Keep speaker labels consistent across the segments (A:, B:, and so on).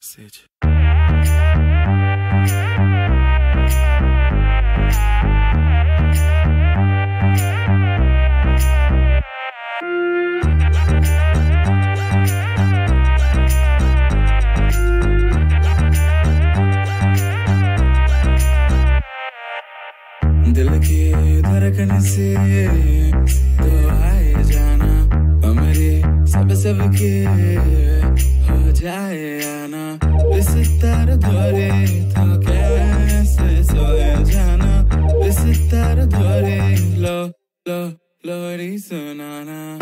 A: Sede. धड़कन से तो आए जाना। हमारे सब सब के हो जाए आना। बिस्तर धोरे तो कैसे सोए जाना। बिस्तर धोरे, लो लो, लोरी सुनाना।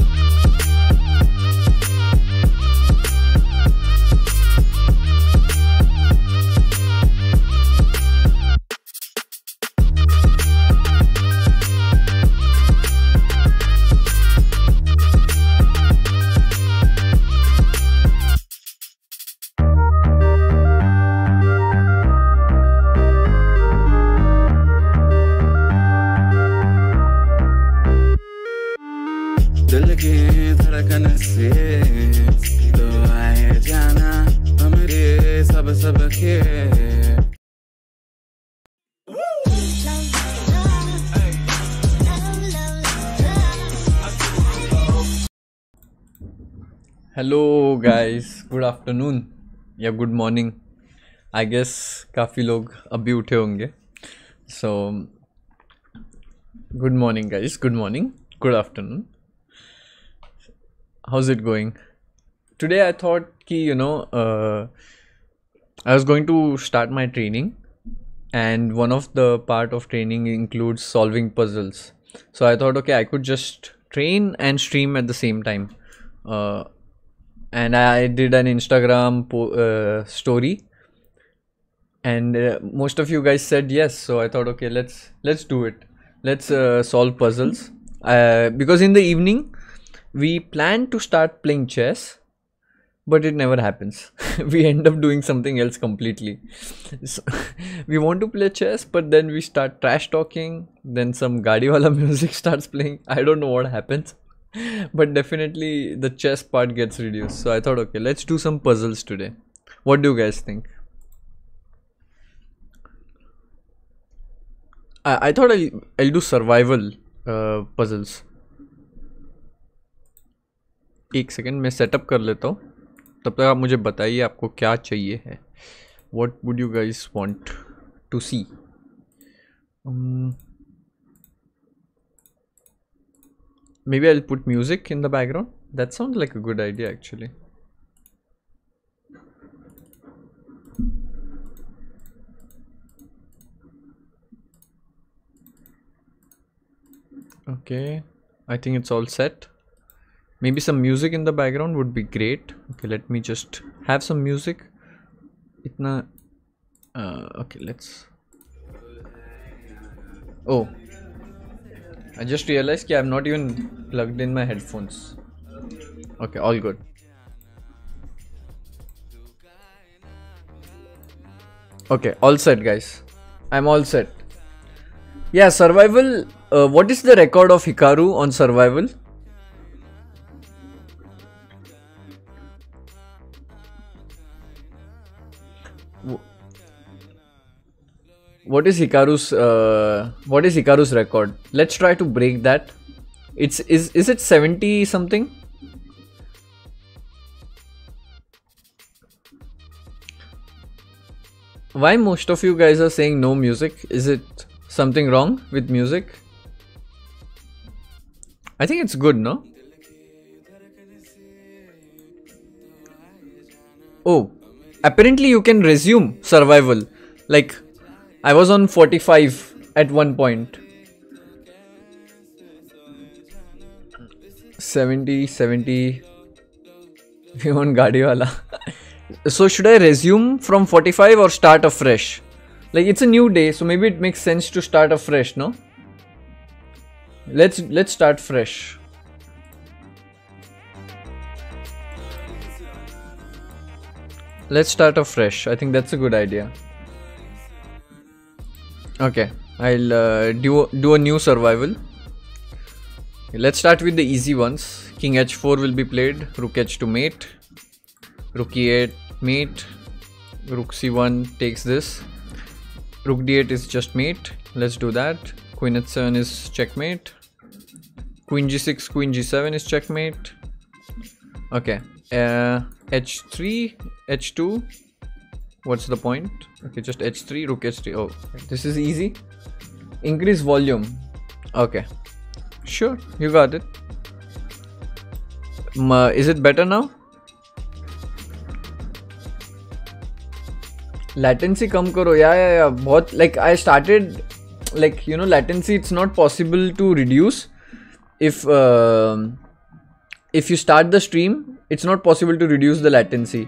B: हेलो गाइस गुड आफ्टरनून या गुड मॉर्निंग आई गेस काफ़ी लोग अभी उठे होंगे so good morning guys good morning good afternoon how's it going today i thought ki you know uh, i was going to start my training and one of the part of training includes solving puzzles so i thought okay i could just train and stream at the same time uh, and i did an instagram po- uh, story. And uh, most of you guys said yes so i thought okay let's let's do it. Let's uh, solve puzzles. Uh, because in the evening we plan to start playing chess but it never happens. We end up doing something else completely. So, we want to play chess but then we start trash talking. Then some gadiwala music starts playing. I don't know what happens but definitely the chess part gets reduced so i thought okay let's do some puzzles today what do you guys think i, I thought I'll, I'll do survival uh, puzzles एक second मैं setup कर लेता हूँ तब तक आप मुझे बताइए आपको क्या चाहिए है what would you guys want to see maybe I'll put music in the background. That sounds like a good idea actually. Okay, I think it's all set. Maybe some music in the background would be great. Okay, let me just have some music. Itna. Uh, okay, let's. Oh, I just realized that I'm not even plugged in my headphones. Okay, all good. Okay, all set, guys. I'm all set. Yeah, survival. Uh, what is the record of Hikaru on survival? What is Hikaru's uh, what is Hikaru's record? Let's try to break that. It's is is it 70 something? Why most of you guys are saying no music? Is it something wrong with music? I think it's good, no? Oh, apparently you can resume survival. Like I was on 45 at one point. 70, 70. We want Guardiola. so should I resume from 45 or start afresh? Like it's a new day, so maybe it makes sense to start afresh, no? Let's let's start fresh. Let's start afresh. I think that's a good idea. Okay, I'll uh, do do a new survival. Let's start with the easy ones. King h4 will be played. Rook h2 mate. Rook e8 mate. Rook c1 takes this. Rook d8 is just mate. Let's do that. Queen h7 is checkmate. Queen g6, queen g7 is checkmate. Okay. Uh, h3, h2. What's the point? Okay, just h3, rook h3. Oh, this is easy. Increase volume. Okay. Sure, you got it. Um, uh, is it better now? latency come karo yeah yeah yeah bahut like i started like you know latency it's not possible to reduce if uh, if you start the stream it's not possible to reduce the latency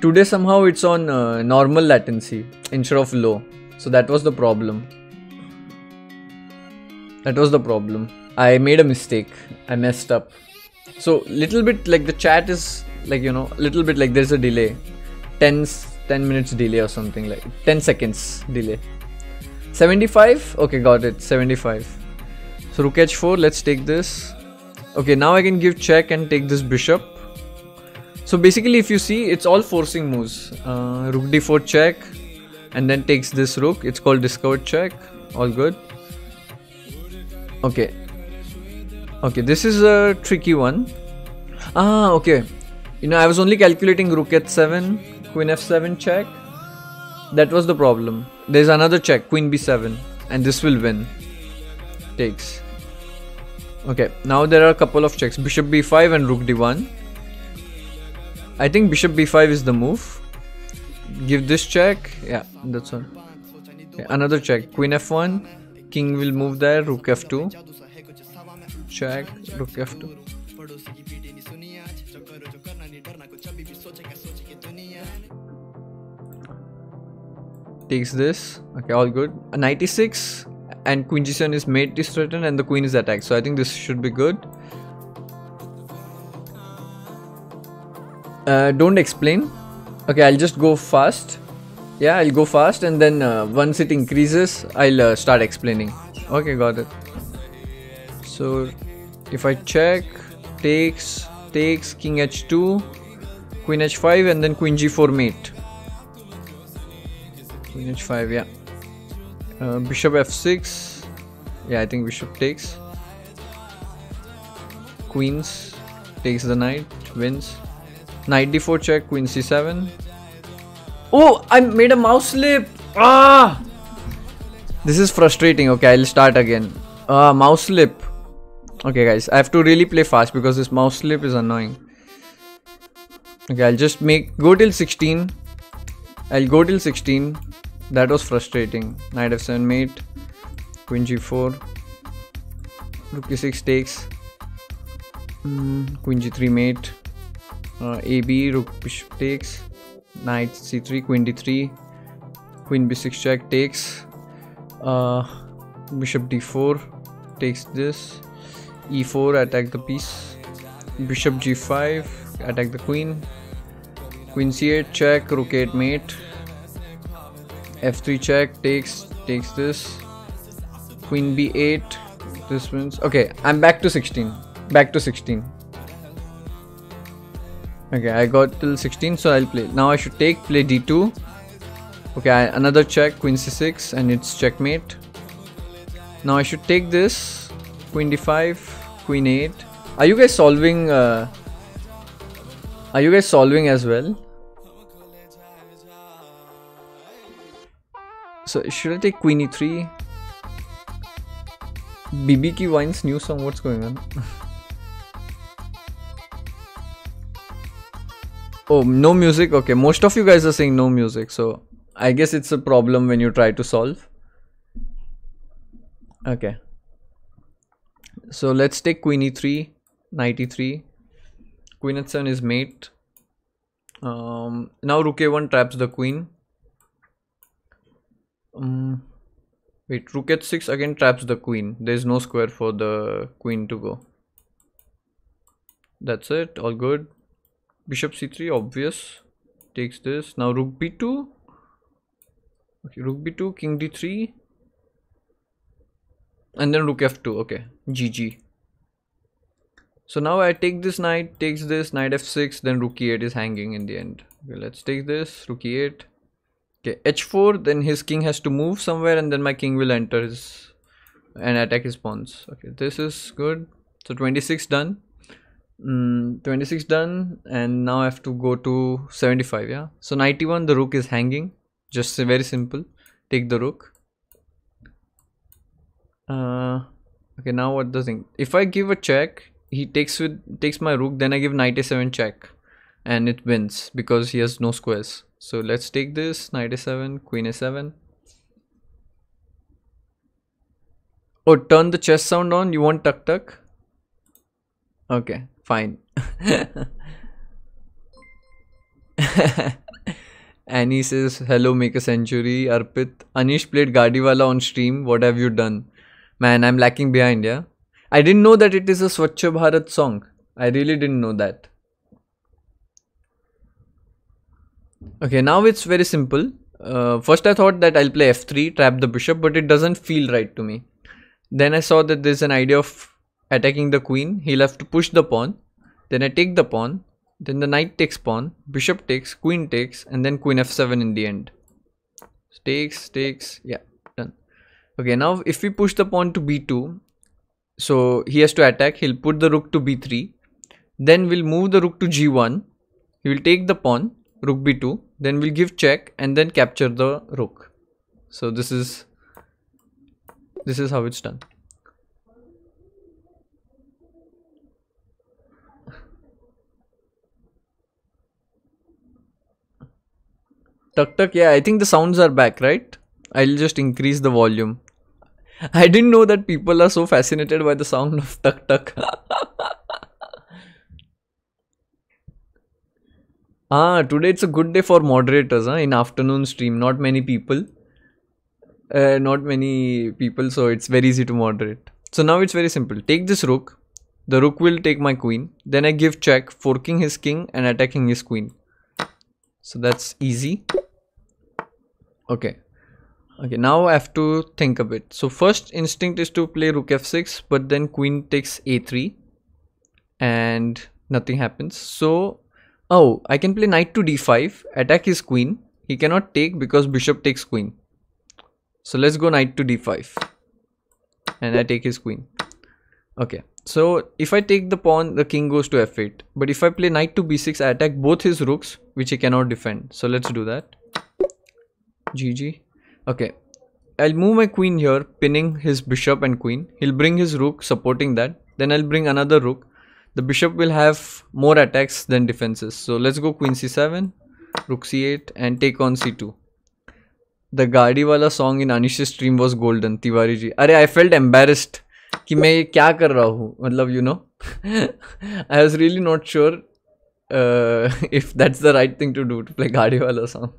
B: today somehow it's on uh, normal latency instead of low. So that was the problem. That was the problem. I made a mistake. I messed up. So little bit like the chat is like you know a little bit like there's a delay. 10 10 minutes delay or something like 10 seconds delay. 75 okay got it. 75 so rook h4 let's take this. Okay now I can give check and take this bishop so basically if you see it's all forcing moves. Uh, rook d4 check and then takes this rook. It's called discovered check. All good. Okay. Okay this is a tricky one. Ah okay. You know I was only calculating rook h7 queen f7 check. That was the problem. There's another check queen b7 and this will win. Takes. Okay now there are a couple of checks. Bishop b5 and rook d1 I think bishop b5 is the move. Give this check. Yeah that's all. Okay, another check. Queen f1 king will move there. Rook f2 check. Rook f2 takes this. Okay all good. A 96 and queen g7 is mate is threatened and the queen is attacked. So i think this should be good uh, don't explain okay i'll just go fast yeah i'll go fast and then uh, once it increases i'll uh, start explaining okay got it so if i check takes takes king h2 queen h5 and then queen g4 mate Queen h5, yeah. Uh, bishop f6. Yeah, I think bishop takes. Queens takes the knight, wins. Knight d4 check, queen c7. Oh, I made a mouse slip. Ah! This is frustrating. Okay, I'll start again. Ah, mouse slip. Okay, guys, I have to really play fast because this mouse slip is annoying. Okay, I'll just make go till 16. I'll go till 16 that was frustrating. Knight f7 mate, queen g4, rook e6 takes, mm, queen g3 mate, uh, ab, rook bishop takes, knight c3, queen d3, queen b6 check takes, uh, bishop d4 takes this, e4 attack the piece, bishop g5 attack the queen, queen c8 check, rook 8 mate, f3 check takes takes this queen b8 this wins. Okay i'm back to 16 back to 16 okay i got till 16 so i'll play. Now i should take play d2 okay another check queen c6 and it's checkmate. Now i should take this queen d5 queen 8 are you guys solving uh, are you guys solving as well? So should I take Queen E3? BB Wine's new song, what's going on? oh, no music? Okay, most of you guys are saying no music, so I guess it's a problem when you try to solve. Okay. So let's take Queen E3, Knight E3. Queen H7 is mate. Um, now Rook A1 traps the queen um, wait, rook h6 again traps the queen. There is no square for the queen to go. That's it, all good. Bishop c3, obvious. Takes this. Now rook b2. Okay, rook b2, king d3. and then rook f2 okay gg so now I take this knight, takes this, knight f6, then rook e8 is hanging in the end. Okay, let's take this, rook e8. Okay, h4, then his king has to move somewhere and then my king will enter his and attack his pawns. Okay, this is good. So 26 done. Mm, 26 done and now I have to go to 75, yeah. So 91, the rook is hanging. Just very simple. Take the rook. Uh, okay, now what the thing? If I give a check, he takes with takes my rook then i give knight a7 check and it wins because he has no squares so let's take this knight a7 queen a7 oh turn the chess sound on you want tuk tuk okay fine Annie says, Hello, make a century. Arpit. Anish played Gadiwala on stream. What have you done? Man, I'm lacking behind, yeah? I didn't know that it is a Swachh Bharat song. I really didn't know that. Okay, now it's very simple. Uh, first I thought that I'll play f3, trap the bishop, but it doesn't feel right to me. Then I saw that there's an idea of attacking the queen. He'll have to push the pawn. Then I take the pawn. Then the knight takes pawn. Bishop takes, queen takes, and then queen f7 in the end. Takes, takes, yeah, done. Okay, now if we push the pawn to b2, so he has to attack. He'll put the rook to b3. Then we'll move the rook to g1. He will take the pawn, rook b2. Then we'll give check and then capture the rook. So this is this is how it's done. Tuk tuk, yeah, I think the sounds are back, right? I'll just increase the volume. I didn't know that people are so fascinated by the sound of tuk tuk. ah, today it's a good day for moderators huh? in afternoon stream. Not many people. Uh, not many people, so it's very easy to moderate. So now it's very simple. Take this rook. The rook will take my queen. Then I give check, forking his king and attacking his queen. So that's easy. Okay. Okay now i have to think a bit. So first instinct is to play rook f6 but then queen takes a3 and nothing happens. So oh i can play knight to d5 attack his queen. He cannot take because bishop takes queen. So let's go knight to d5 and i take his queen. Okay so if i take the pawn the king goes to f8 but if i play knight to b6 i attack both his rooks which he cannot defend. So let's do that gg Okay, I'll move my queen here, pinning his bishop and queen. He'll bring his rook, supporting that. Then I'll bring another rook. The bishop will have more attacks than defenses. So let's go queen c7, rook c8 and take on c2. The Gardiwala song in Anish's stream was golden, Tiwari ji. Are I felt embarrassed कि मैं ये क्या कर रहा हूँ मतलब you know I was really not sure if that's the right thing to do to play गाड़ी वाला song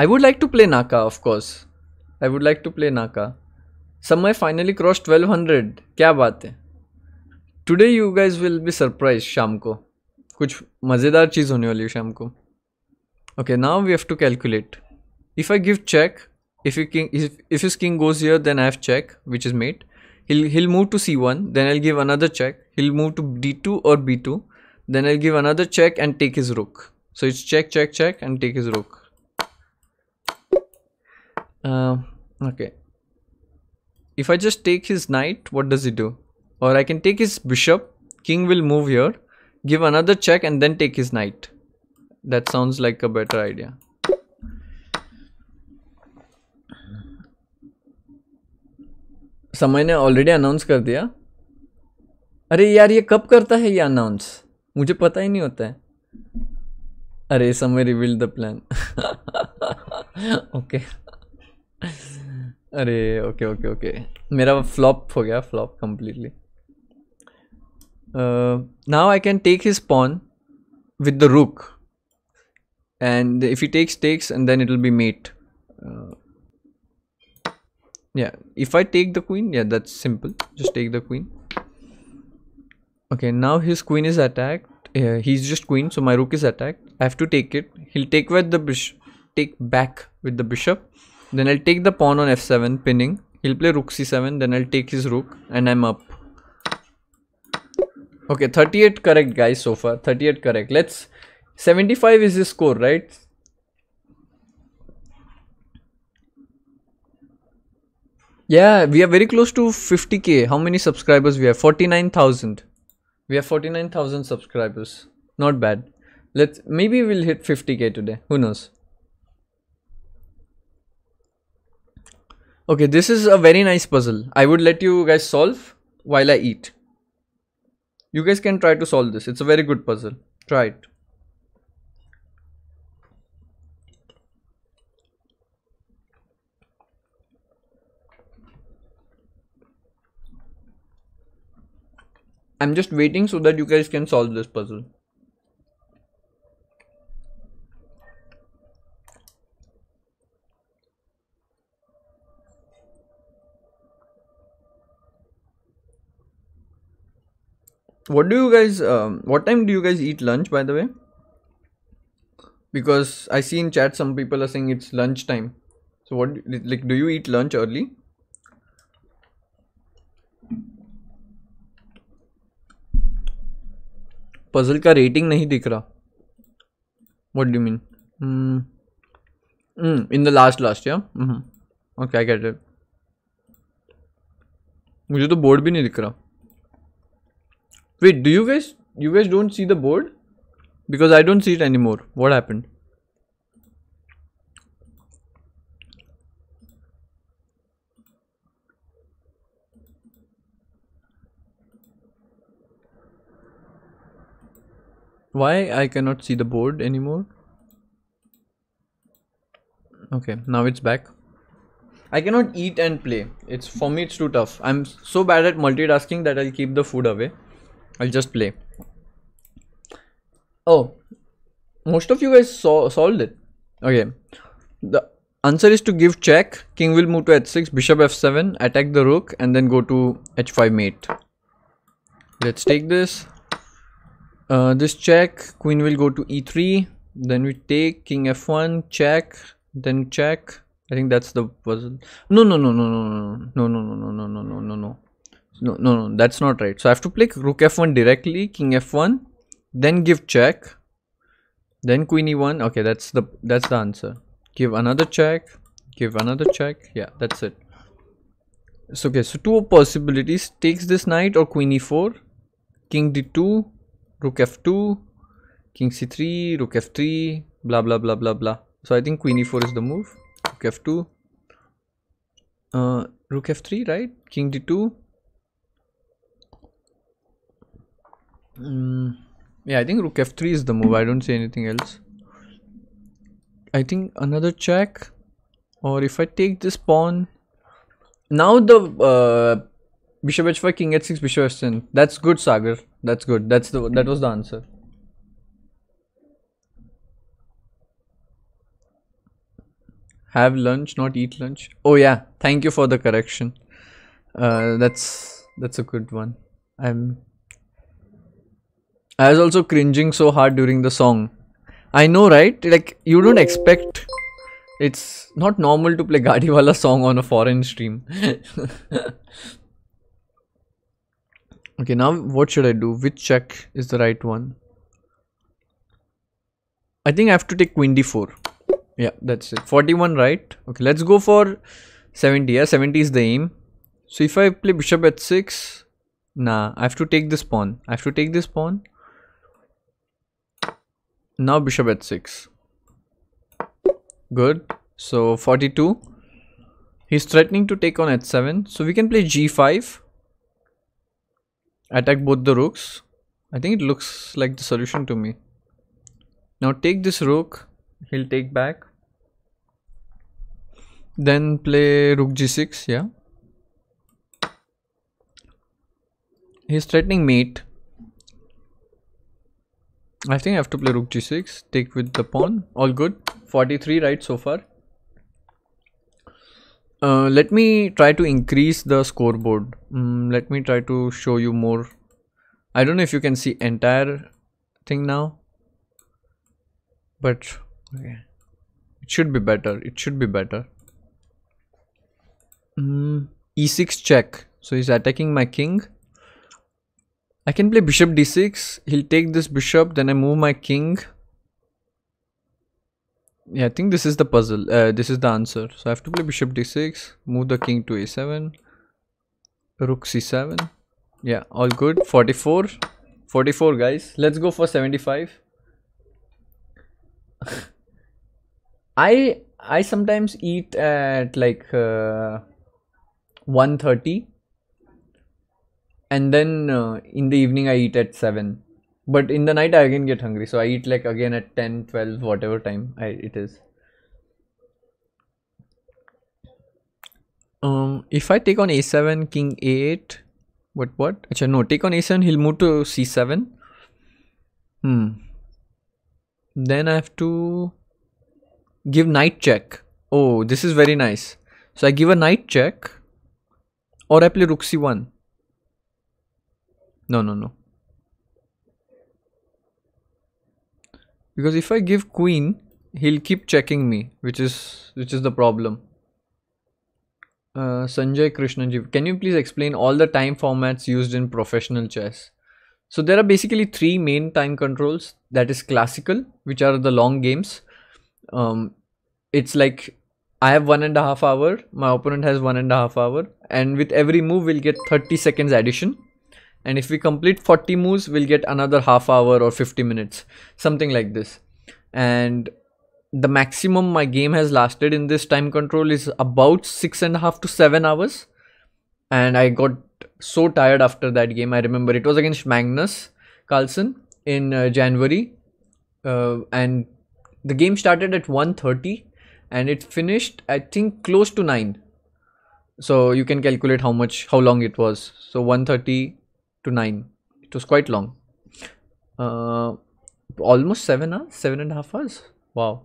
B: I would like to play Naka, of course. I would like to play Naka. Samay finally crossed 1200. क्या बात है guys will be surprised, Shamko. Surprise शाम को कुछ मज़ेदार चीज़ होने वाली है शाम को okay now we have to if you king if, if his king goes here then i have check which is mate he'll he'll move to c1 then i'll give another check he'll move to d2 or b2 then i'll give another check and take his rook so it's check check check and take his rook uh, okay if I just take his knight what does he do or I can take his bishop king will move here give another check and then take his knight that sounds like a better idea समय ने already announce कर दिया अरे यार ये कब करता है ये अनाउंस मुझे पता ही नहीं होता है अरे समय रिवील द प्लान ओके अरे ओके ओके ओके मेरा फ्लॉप हो गया flop completely now I can take his pawn with the rook and if he takes takes and then it will be mate uh, yeah if i take the queen yeah that's simple just take the queen okay now his queen is attacked uh, he's just queen so my rook is attacked i have to take it he'll take with the bishop take back with the bishop then i'll take the pawn on f7 pinning. He'll play rook c7 then i'll take his rook and i'm up. Okay 38 correct guys so far. 38 correct. Let's 75 is his score right? Yeah we are very close to 50k how many subscribers we have? 49000 we have 49000 subscribers. Not bad. Let's maybe we'll hit 50k today. Who knows okay this is a very nice puzzle. I would let you guys solve while i eat. You guys can try to solve this. It's a very good puzzle. Try it. I'm just waiting so that you guys can solve this puzzle. What do you guys, um, what time do you guys eat lunch by the way? Because I see in chat some people are saying it's lunch time. So what, like, do you eat lunch early? Puzzle का rating नहीं दिख रहा what do mean in the last last या okay I get it मुझे तो board भी नहीं दिख रहा Wait, do you guys, you guys don't see the board? Because I don't see it anymore. What happened? Why I cannot see the board anymore? Okay, now it's back. I cannot eat and play. It's for me it's too tough. I'm so bad at multitasking that I'll keep the food away. I'll just play. Oh, most of you guys saw, solved it. Okay. The answer is to give check. King will move to h6, bishop f7, attack the rook and then go to h5 mate. Let's take this uh, this check queen will go to e3 then we take king f1 check then check i think that's the puzzle no no no no no no no no no no no no no no no no no no, that's not right. So i have to play rook f1 directly king f1 then give check then queen e1 okay that's the that's the answer. Give another check give another check. Yeah that's it. So okay so two possibilities. Takes this knight or queen e4 king d2 rook f2 king c3 rook f3 blah blah blah blah blah. So i think queen e4 is the move. Rook f2 uh, rook f3 right? King d2 mm, yeah i think rook f3 is the move i don't see anything else i think another check or if i take this pawn now the uh, bishop h5 king h6 bishop h7 that's good sagar that's good. That's the that was the answer. Have lunch, not eat lunch. Oh yeah, thank you for the correction. Uh, that's that's a good one. I'm. I was also cringing so hard during the song. I know, right? Like you don't expect. It's not normal to play Gaadiwala song on a foreign stream. Okay, now what should I do? Which check is the right one? I think I have to take queen d4. Yeah, that's it. 41 right. Okay, let's go for 70. Yeah, 70 is the aim. So if I play bishop h6, nah, I have to take this pawn. I have to take this pawn. Now bishop h6. Good. So 42. He's threatening to take on h7. So we can play g5 attack both the rooks I think it looks like the solution to me now take this rook he'll take back then play rook g6 yeah he's threatening mate I think I have to play rook g6 take with the pawn all good 43 right so far uh, let me try to increase the scoreboard. Mm, let me try to show you more. I don't know if you can see entire thing now. But okay. it should be better. It should be better. Mm, e6 check. So he's attacking my king. I can play bishop d6. He'll take this bishop. Then I move my king. Yeah, I think this is the puzzle. Uh, this is the answer. So I have to play bishop d6. Move the king to a7. Rook c7. Yeah, all good. 44. 44 guys. Let's go for 75. I I sometimes eat at like uh, 1.30 and then uh, in the evening I eat at 7 but in the night I again get hungry. So I eat like again at 10 12 whatever time I, it is. Um if I take on a7 king a8 what what? Achha, no take on a7 he'll move to c7 hmm. Then I have to give knight check. Oh this is very nice. So I give a knight check or I play rook c1 no, no, no. Because if I give queen, he'll keep checking me, which is which is the problem. Uh, Sanjay Krishnanji, can you please explain all the time formats used in professional chess? So there are basically three main time controls. That is classical, which are the long games. Um, it's like I have one and a half hour, my opponent has one and a half hour, and with every move we'll get 30 seconds addition and if we complete 40 moves we'll get another half hour or 50 minutes something like this. And the maximum my game has lasted in this time control is about six and a half to seven hours. And i got so tired after that game. I remember it was against magnus carlsen in uh, january. Uh, and the game started at 1.30 and it finished i think close to 9 so you can calculate how much how long it was. So 1.30 to 9 it was quite long. Uh, almost 7 hours 7 and a half hours. Wow.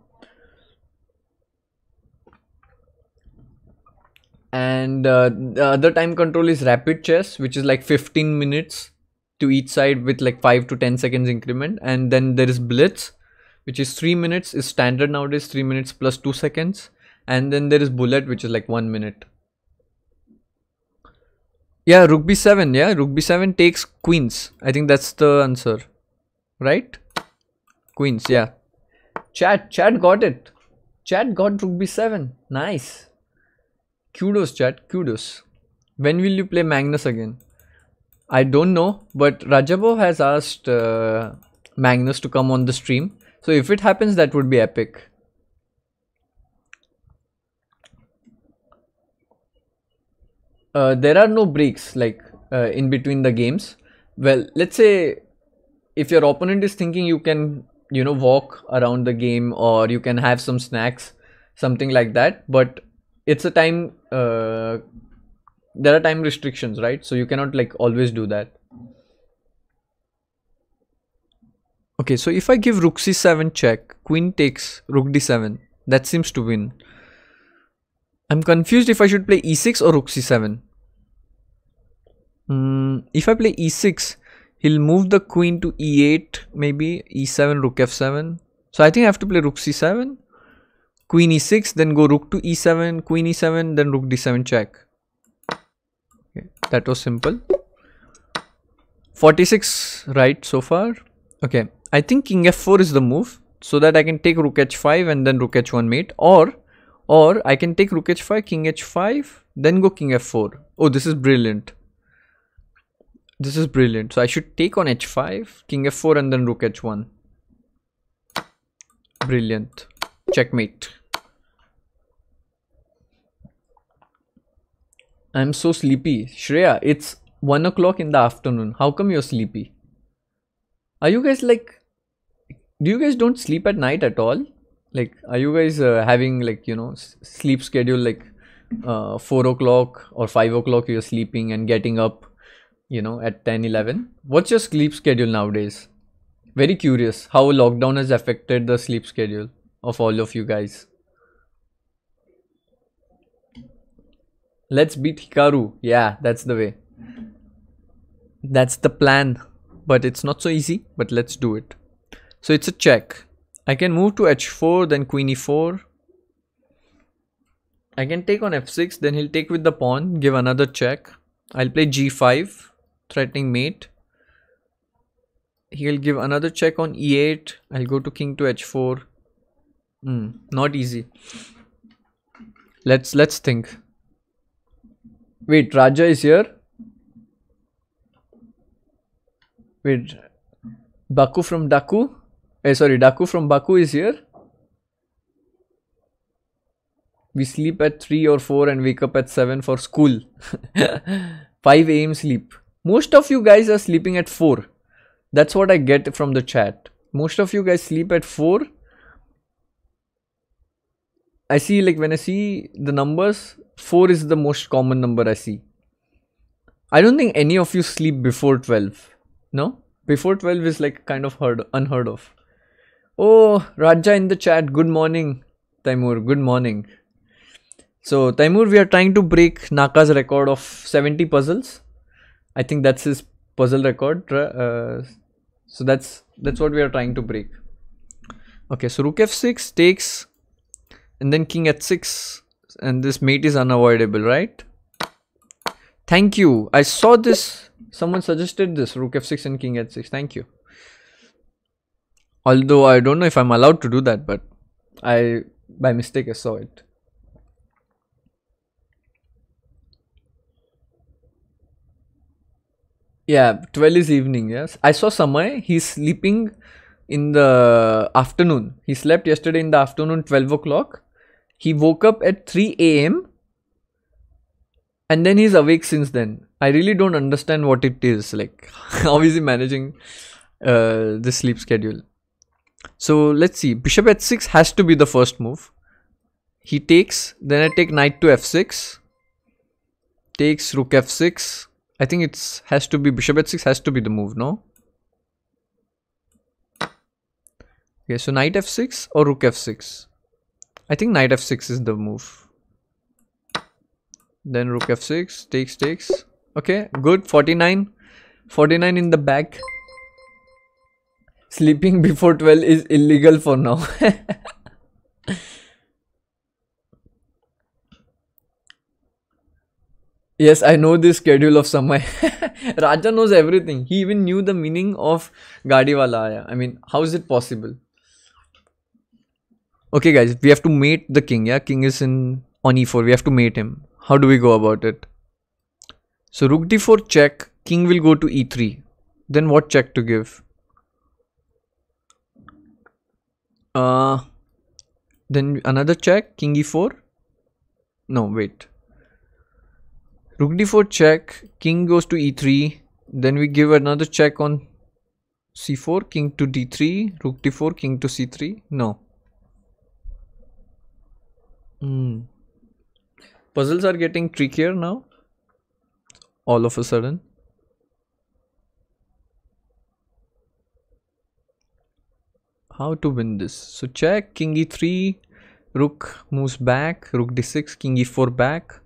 B: And uh, the other time control is rapid chess which is like 15 minutes to each side with like 5 to 10 seconds increment. And then there is blitz which is 3 minutes is standard nowadays 3 minutes plus 2 seconds. And then there is bullet which is like 1 minute yeah, rook b7. Yeah, rook b7 takes queens. I think that's the answer. Right? Queens, yeah. Chat, chat got it. Chat got rook b7. Nice. Kudos, chat. Kudos. When will you play Magnus again? I don't know, but Radjabov has asked uh, Magnus to come on the stream. So if it happens, that would be epic. Uh, there are no breaks like uh, in between the games. Well let's say if your opponent is thinking you can you know walk around the game or you can have some snacks something like that but it's a time uh, there are time restrictions right? So you cannot like always do that. Okay so if i give rook c7 check queen takes rook d7 that seems to win I'm confused if I should play e6 or rook c7. Mm, if I play e6, he'll move the queen to e8, maybe e7, rook f7. So I think I have to play rook c7, queen e6, then go rook to e7, queen e7, then rook d7 check. Okay, that was simple. 46 right so far. Okay, I think king f4 is the move so that I can take rook h5 and then rook h1 mate or or I can take rook h5, king h5, then go king f4. Oh, this is brilliant. This is brilliant. So I should take on h5, king f4 and then rook h1. Brilliant. Checkmate. I'm so sleepy. Shreya, it's 1 o'clock in the afternoon. How come you're sleepy? Are you guys like... Do you guys don't sleep at night at all? Like are you guys uh, having like you know sleep schedule like uh, 4 o'clock or 5 o'clock you're sleeping and getting up you know at 10 11 what's your sleep schedule nowadays? Very curious how lockdown has affected the sleep schedule of all of you guys. Let's beat hikaru. Yeah that's the way. That's the plan. But it's not so easy but let's do it. So it's a check. I can move to h4, then queen e4. I can take on f6, then he'll take with the pawn, give another check. I'll play g5, threatening mate. He'll give another check on e8. I'll go to king to h4. Hmm, not easy. Let's let's think. Wait, Raja is here. Wait, Baku from Daku. Eh, sorry, Daku from Baku is here. We sleep at 3 or 4 and wake up at 7 for school. 5 am sleep. Most of you guys are sleeping at 4. That's what I get from the chat. Most of you guys sleep at 4. I see like when I see the numbers, 4 is the most common number I see. I don't think any of you sleep before 12. No? Before 12 is like kind of heard unheard of. Oh, Raja in the chat. Good morning, Teimour. Good morning. So, Teimour, we are trying to break Naka's record of 70 puzzles. I think that's his puzzle record. Uh, so that's that's what we are trying to break. Okay, so Rook f6 takes, and then King h6, and this mate is unavoidable, right? Thank you. I saw this. Someone suggested this Rook f6 and King h6. Thank you. Although I don't know if I'm allowed to do that, but I by mistake I saw it. Yeah, 12 is evening, yes. I saw Samay, he's sleeping in the afternoon. He slept yesterday in the afternoon, 12 o'clock. He woke up at 3 a.m. and then he's awake since then. I really don't understand what it is. Like, how is he managing uh, the sleep schedule? So let's see. Bishop h6 has to be the first move. He takes, then I take knight to f6. Takes rook f6 I think it's has to be bishop h6 has to be the move, no? Okay, so knight f6 or rook f6. I think knight f6 is the move. Then rook f6 takes takes. Okay, good. 49. 49 in the back. Sleeping before 12 is illegal for now. Yes, I know the schedule of Samay. Raja knows everything. He even knew the meaning of Gadiwala Aya. I mean, how is it possible? Okay, guys, we have to mate the king. Yeah, king is in on e4. We have to mate him. How do we go about it? So rook d4 check. King will go to e3. Then what check to give? Uh, then another check. King e4. No, wait rook d4 check king goes to e3 then we give another check on c4 king to d3 rook d4 king to c3 no hmm. puzzles are getting trickier now all of a sudden how to win this so check king e3 rook moves back rook d6 king e4 back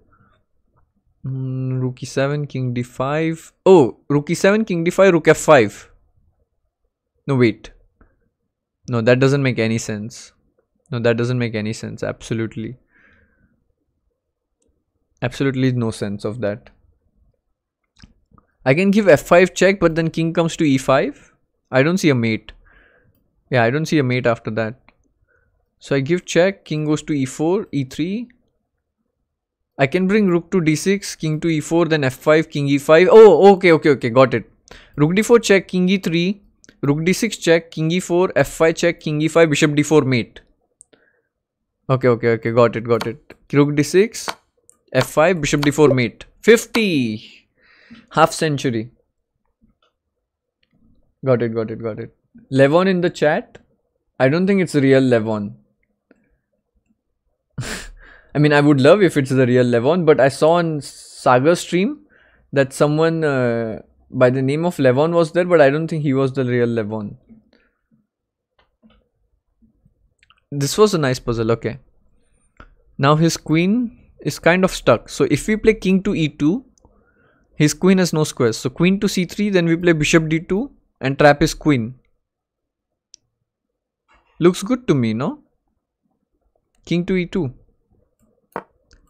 B: Mm, rook e7, king d5. Oh, rook e7, king d5, rook f5. No, wait. No, that doesn't make any sense. No, that doesn't make any sense. Absolutely. Absolutely no sense of that. I can give f5 check, but then king comes to e5. I don't see a mate. Yeah, I don't see a mate after that. So I give check, king goes to e4, e3, I can bring rook to d6, king to e4, then f5, king e5. Oh, okay, okay, okay, got it. Rook d4 check, king e3, rook d6 check, king e4, f5 check, king e5, bishop d4 mate. Okay, okay, okay, got it, got it. Rook d6, f5, bishop d4 mate. 50! Half century. Got it, got it, got it. Levon in the chat. I don't think it's a real Levon. I mean, I would love if it's the real Levon, but I saw on Saga stream that someone uh, by the name of Levon was there, but I don't think he was the real Levon. This was a nice puzzle, okay. Now his queen is kind of stuck. So if we play king to e2, his queen has no squares. So queen to c3, then we play bishop d2 and trap his queen. Looks good to me, no? King to e2.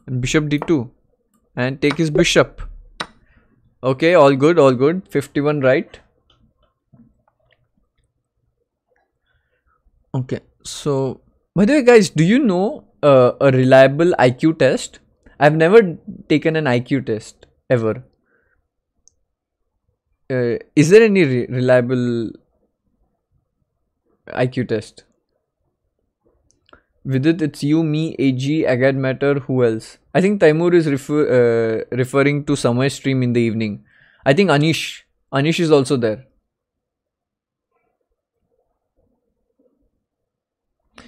B: And bishop d2. And take his bishop. Okay, all good, all good. 51 right. Okay, so by the way, guys, do you know uh, a reliable IQ test? I've never taken an IQ test ever. Uh, is there any re- reliable IQ test? With it, it's you, me, AG, Agadmator, who else? I think Teimour is refer, uh, referring to Samay stream in the evening. I think Anish. Anish is also there.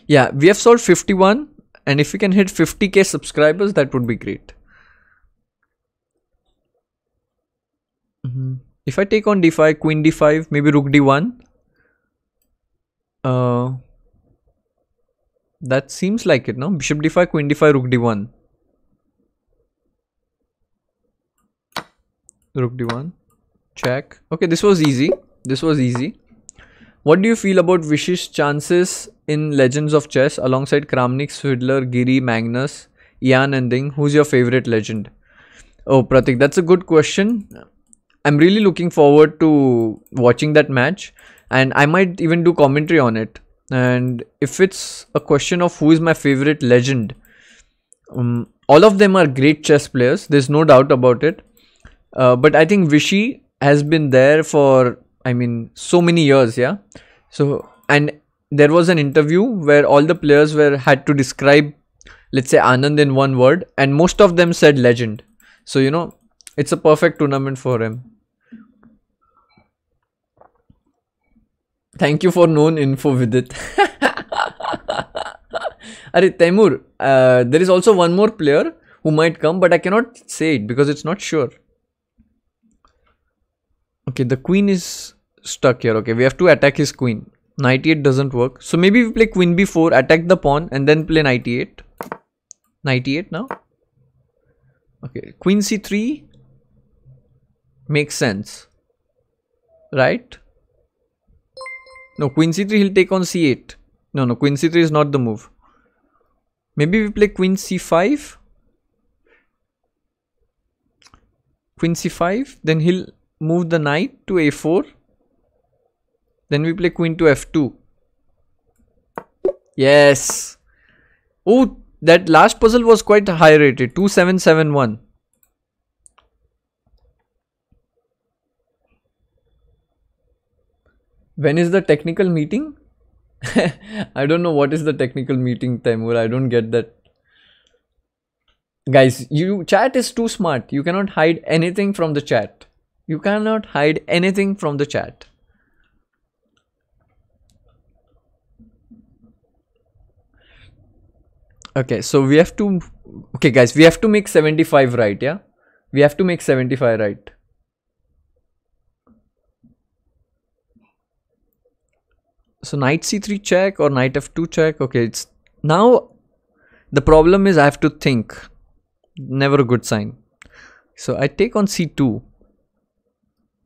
B: Yeah, we have solved 51 and if we can hit 50k subscribers that would be great. Mhm. If I take on d5, queen d5, maybe rook d1. Uh, that seems like it, no? Bishop d5, queen d5, rook d1. Rook d1. Check. Okay, this was easy. This was easy. What do you feel about Vish's chances in Legends of Chess alongside Kramnik, Svidler, Giri, Magnus, Ian, and? Who's your favorite legend? Oh, Pratik, that's a good question. I'm really looking forward to watching that match, and I might even do commentary on it. And if it's a question of who is my favorite legend, um, all of them are great chess players. There's no doubt about it. Uh, but I think Vishy has been there for, I mean, so many years. Yeah. So and there was an interview where all the players were had to describe, let's say, Anand in one word, and most of them said legend. So you know, it's a perfect tournament for him. Thank you for known info with it. Are Teimour, uh, there is also one more player who might come, but I cannot say it because it's not sure. Okay, the queen is stuck here. Okay, we have to attack his queen. Knight 8 doesn't work. So maybe we play queen b4, attack the pawn, and then play knight 8. Knight 8 now. Okay, queen c3 makes sense. Right? No, queen c3 he'll take on c8. No, no, queen c3 is not the move. Maybe we play queen c5. Queen c5. Then he'll move the knight to a4. Then we play queen to f2. Yes. Oh, that last puzzle was quite high rated. 2771. When is the technical meeting? I don't know what is the technical meeting, Teimour. I don't get that. Guys, you chat is too smart. You cannot hide anything from the chat. You cannot hide anything from the chat. Okay, so we have to okay guys, we have to make 75 right, yeah? We have to make 75 right. So knight c3 check or knight f2 check? Okay it's now the problem is i have to think. Never a good sign. So i take on c2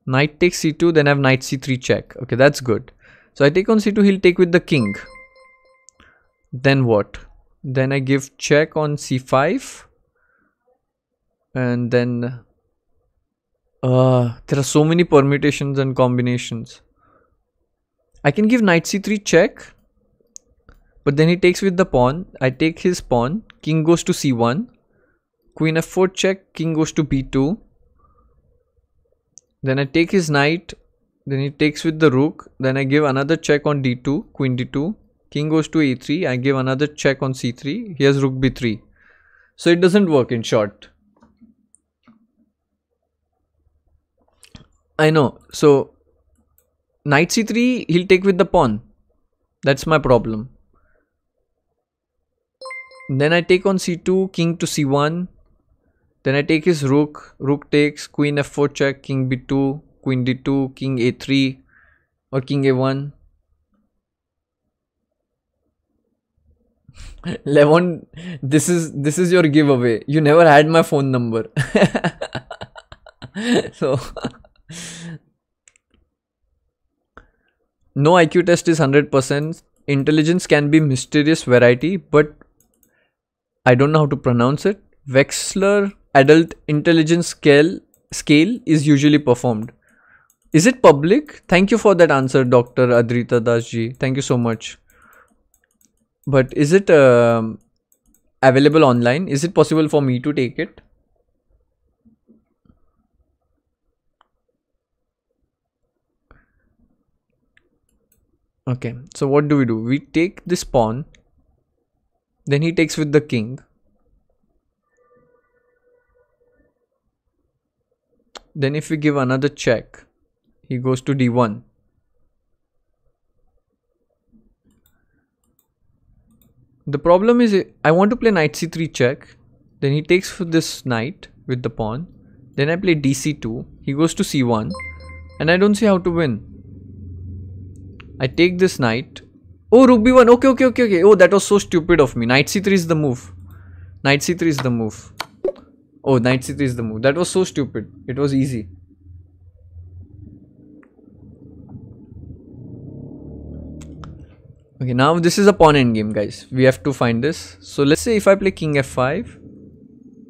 B: knight takes c2 then i have knight c3 check. Okay that's good. So i take on c2 he'll take with the king. Then what? Then i give check on c5 and then uh there are so many permutations and combinations I can give knight c3 check. But then he takes with the pawn. I take his pawn. King goes to c1. Queen f4 check. King goes to b2. Then I take his knight. Then he takes with the rook. Then I give another check on d2. Queen d2. King goes to a3. I give another check on c3. He has rook b3. So it doesn't work in short. I know. So knight c3 he'll take with the pawn. That's my problem. Then I take on c2 king to c1 then I take his rook. Rook takes queen f4 check king b2 queen d2 king a3 or king a1 Levon, this is this is your giveaway. You never had my phone number. so no IQ test is 100%. intelligence can be mysterious variety, but I don't know how to pronounce it. Wechsler adult intelligence scale scale is usually performed. Is it public? Thank you for that answer, Dr. Adrita Dasji. Thank you so much. But is it um, available online? Is it possible for me to take it? Okay, so what do we do? We take this pawn, then he takes with the king. Then if we give another check, he goes to d1. The problem is I want to play knight c3 check, then he takes for this knight with the pawn, then I play dc2, he goes to c1, and I don't see how to win. I take this knight. Oh, rook b1. Okay, okay, okay, okay. Oh, that was so stupid of me. Knight c3 is the move. Knight c3 is the move. Oh, knight c3 is the move. That was so stupid. It was easy. Okay, now this is a pawn endgame, guys. We have to find this. So let's say if I play king f5,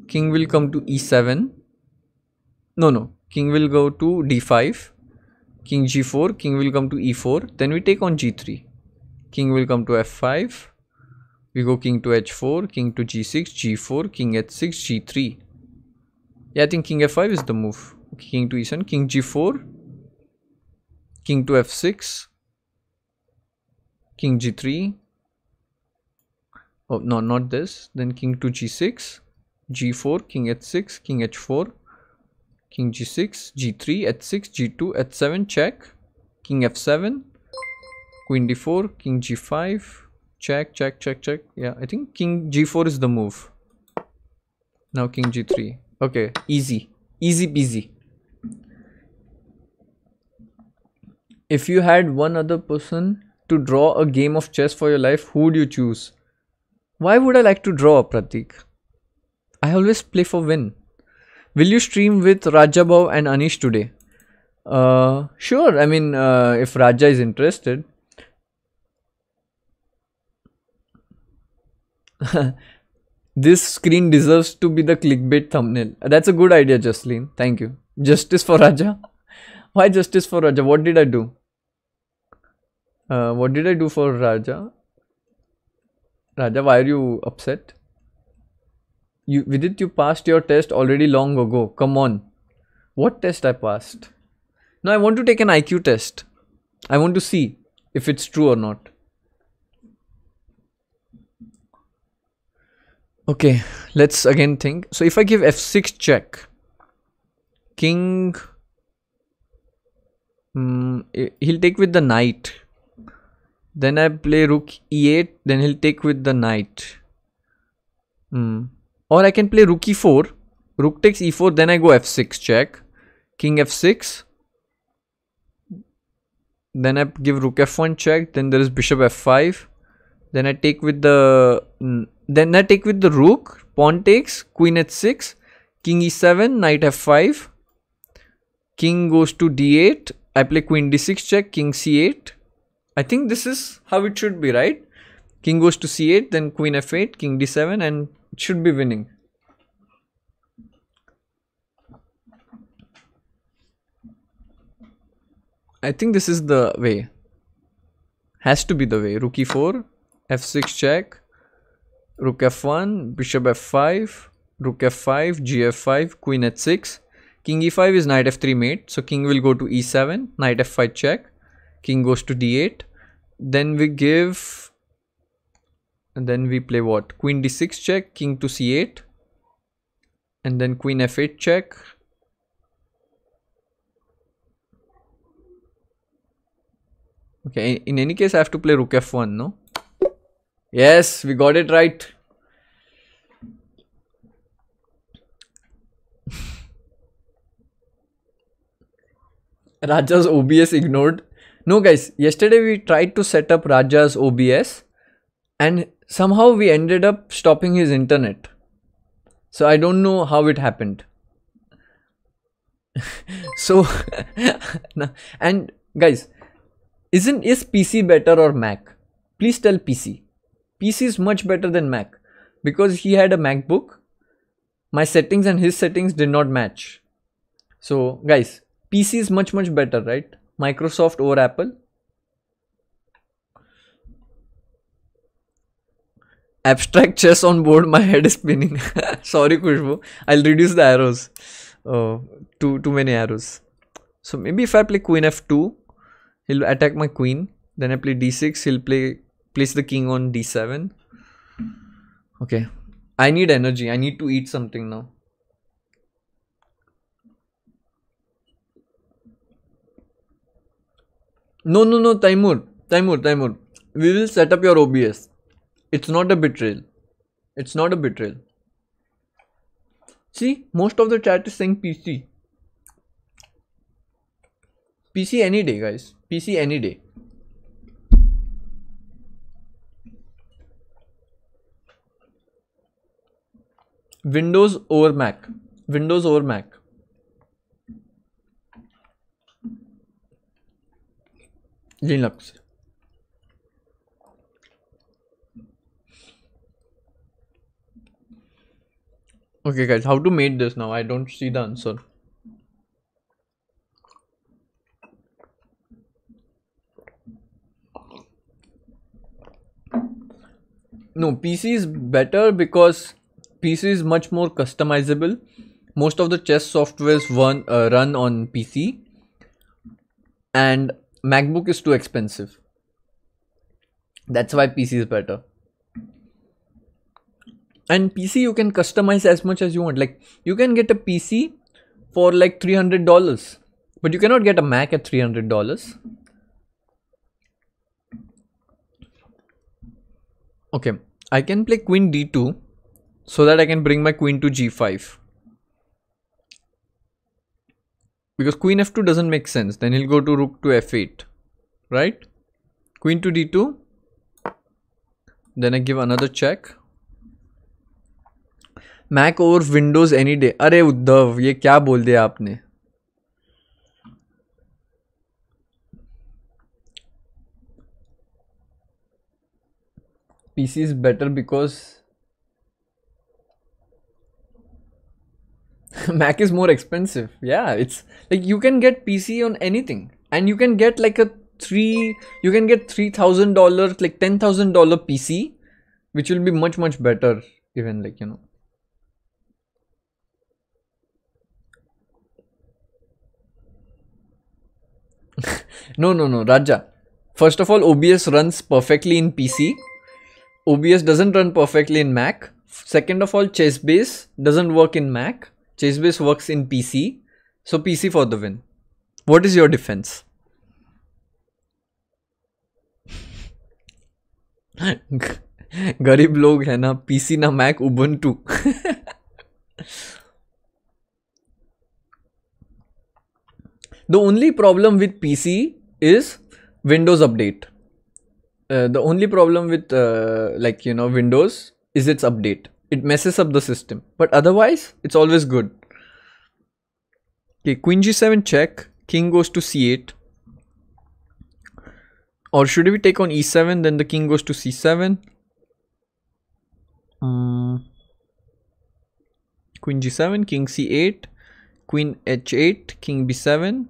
B: king will come to e7. No, no. King will go to d5 king g4 king will come to e4 then we take on g3 king will come to f5 we go king to h4 king to g6 g4 king h6 g3 yeah i think king f5 is the move. Okay, king to e7 king g4 king to f6 king g3 oh no not this. Then king to g6 g4 king h6 king h4 king g6 g3 h6 g2 h7 check. King f7 queen d4 king g5 check check check check. Yeah i think king g4 is the move. Now king g3 okay easy easy peasy. If you had one other person to draw a game of chess for your life who would you choose? Why would i like to draw pratik? I always play for win Will you stream with Radjabov and Anish today? Uh, sure. I mean, uh, if Raja is interested. this screen deserves to be the clickbait thumbnail. That's a good idea, Jocelyn. Thank you. Justice for Raja? Why justice for Raja? What did I do? Uh, what did I do for Raja? Raja, why are you upset? You Vidit, you passed your test already long ago. Come on. What test I passed? Now I want to take an IQ test. I want to see if it's true or not. Okay, let's again think. So if I give f6 check, king, um, he'll take with the knight. Then I play rook e8, then he'll take with the knight. Hmm. Or I can play rook e4. Rook takes e4, then I go f6 check. King f6. Then I give rook f1 check. Then there is bishop f5. Then I take with the then I take with the rook. Pawn takes queen h6. King e7, knight f5. King goes to d8. I play queen d6 check. King c8. I think this is how it should be, right? King goes to c8, then queen f8, king d7, and should be winning. I think this is the way. Has to be the way. Rook e4, f6 check, rook f1, bishop f5, rook f5, gf5, queen h6. King e5 is knight f3 mate. So king will go to e7, knight f5 check. King goes to d8. Then we give and then we play what? Queen d6 check king to c8 and then queen f8 check. Okay in any case i have to play rook f1 no? Yes we got it right. Raja's OBS ignored. No guys, yesterday we tried to set up Raja's OBS and somehow we ended up stopping his internet. So I don't know how it happened. so and guys, isn't is PC better or Mac? please tell PC. PC is much better than Mac because he had a MacBook. My settings and his settings did not match. So, guys, PC is much, much better, right? Microsoft over Apple. Abstract chess on board, my head is spinning. Sorry, Kushbu. I'll reduce the arrows. Oh, too, too many arrows. So maybe if I play queen f2, he'll attack my queen. Then I play d6, he'll play place the king on d7. Okay. I need energy. I need to eat something now. No, no, no, Teimour. Teimour, Teimour. We will set up your OBS. It's not a betrayal. It's not a betrayal. See, most of the chat is saying PC. PC any day, guys. PC any day. Windows over Mac. Windows over Mac. Linux. Okay guys, how to make this now? I don't see the answer. No, PC is better because PC is much more customizable. Most of the chess softwares run, uh, run on PC and MacBook is too expensive. That's why PC is better. And PC you can customize as much as you want. Like you can get a PC for like $300, but you cannot get a Mac at $300. Okay, I can play queen d2 so that I can bring my queen to g5. Because queen f2 doesn't make sense. Then he'll go to rook to f8. Right? Queen to d2. Then I give another check. Mac और Windows any day अरे उद्धव, ये क्या बोल दिया आपने? PC is better because Mac is more expensive या it's like you can get P C on anything and you can get like a three you can get three thousand dollar like ten thousand dollar PC which will be much much better even like you know no, no, no, Raja. First of all, OBS runs perfectly in PC. OBS doesn't run perfectly in Mac. Second of all, Chessbase doesn't work in Mac. Chessbase works in PC. So PC for the win. What is your defense? गरीब लोग है ना PC ना Mac Ubuntu the only problem with pc is windows update. Uh, the only problem with uh, like you know windows is its update. It messes up the system. But otherwise it's always good. Okay queen g7 check. King goes to c8 or should we take on e7 then the king goes to c7 um, queen g7 king c8 queen h8 king b7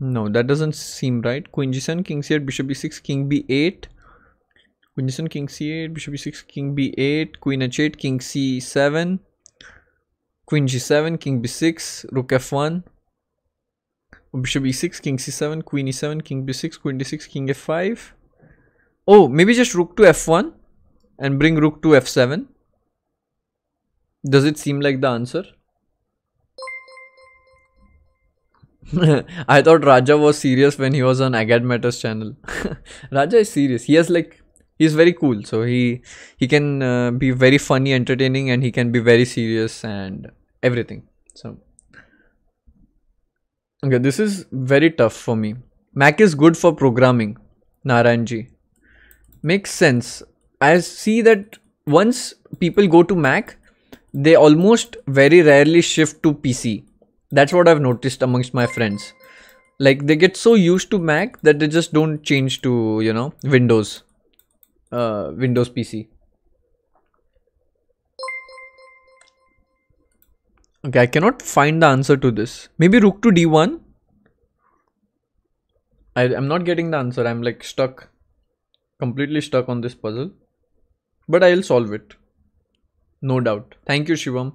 B: no that doesn't seem right queen g7 king c8 bishop b6 king b8 Queen g7, king c8, bishop b6, king b8, queen h8, king c7, queen g7, king b6, rook f1, bishop e6, king c7, queen e7, king b6, queen d6, king f5. Oh, maybe just rook to f1 and bring rook to f7. Does it seem like the answer? I thought Raja was serious when he was on Agadmator's channel. Raja is serious. He has like he's very cool. So he he can uh, be very funny entertaining and he can be very serious and everything. So okay this is very tough for me. Mac is good for programming naranji makes sense. I see that once people go to mac they almost very rarely shift to pc that's what i've noticed amongst my friends like they get so used to mac that they just don't change to you know windows uh, Windows PC. Okay, I cannot find the answer to this. Maybe rook to d1. I, I'm not getting the answer. I'm like stuck, completely stuck on this puzzle. But I'll solve it. No doubt. Thank you, Shivam.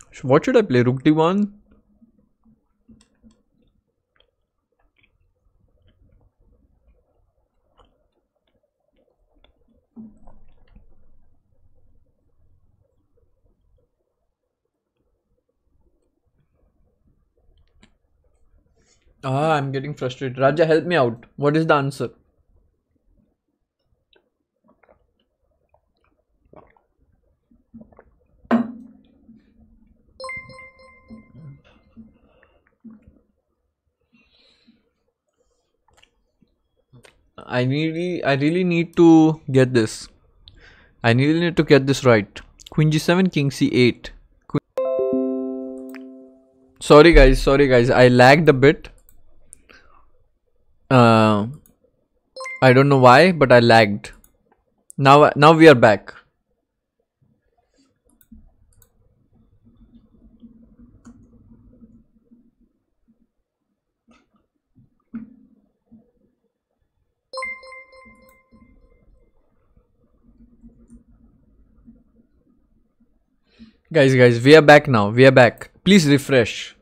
B: So what should I play? Rook d1? Ah, I'm getting frustrated. Raja, help me out. What is the answer? I really, I really need to get this. I really need to get this right. Queen g7, king c8. Queen Sorry guys, sorry guys. I lagged a bit. Uh, I don't know why, but I lagged. Now, now we are back. Guys, guys, we are back now. We are back. Please refresh.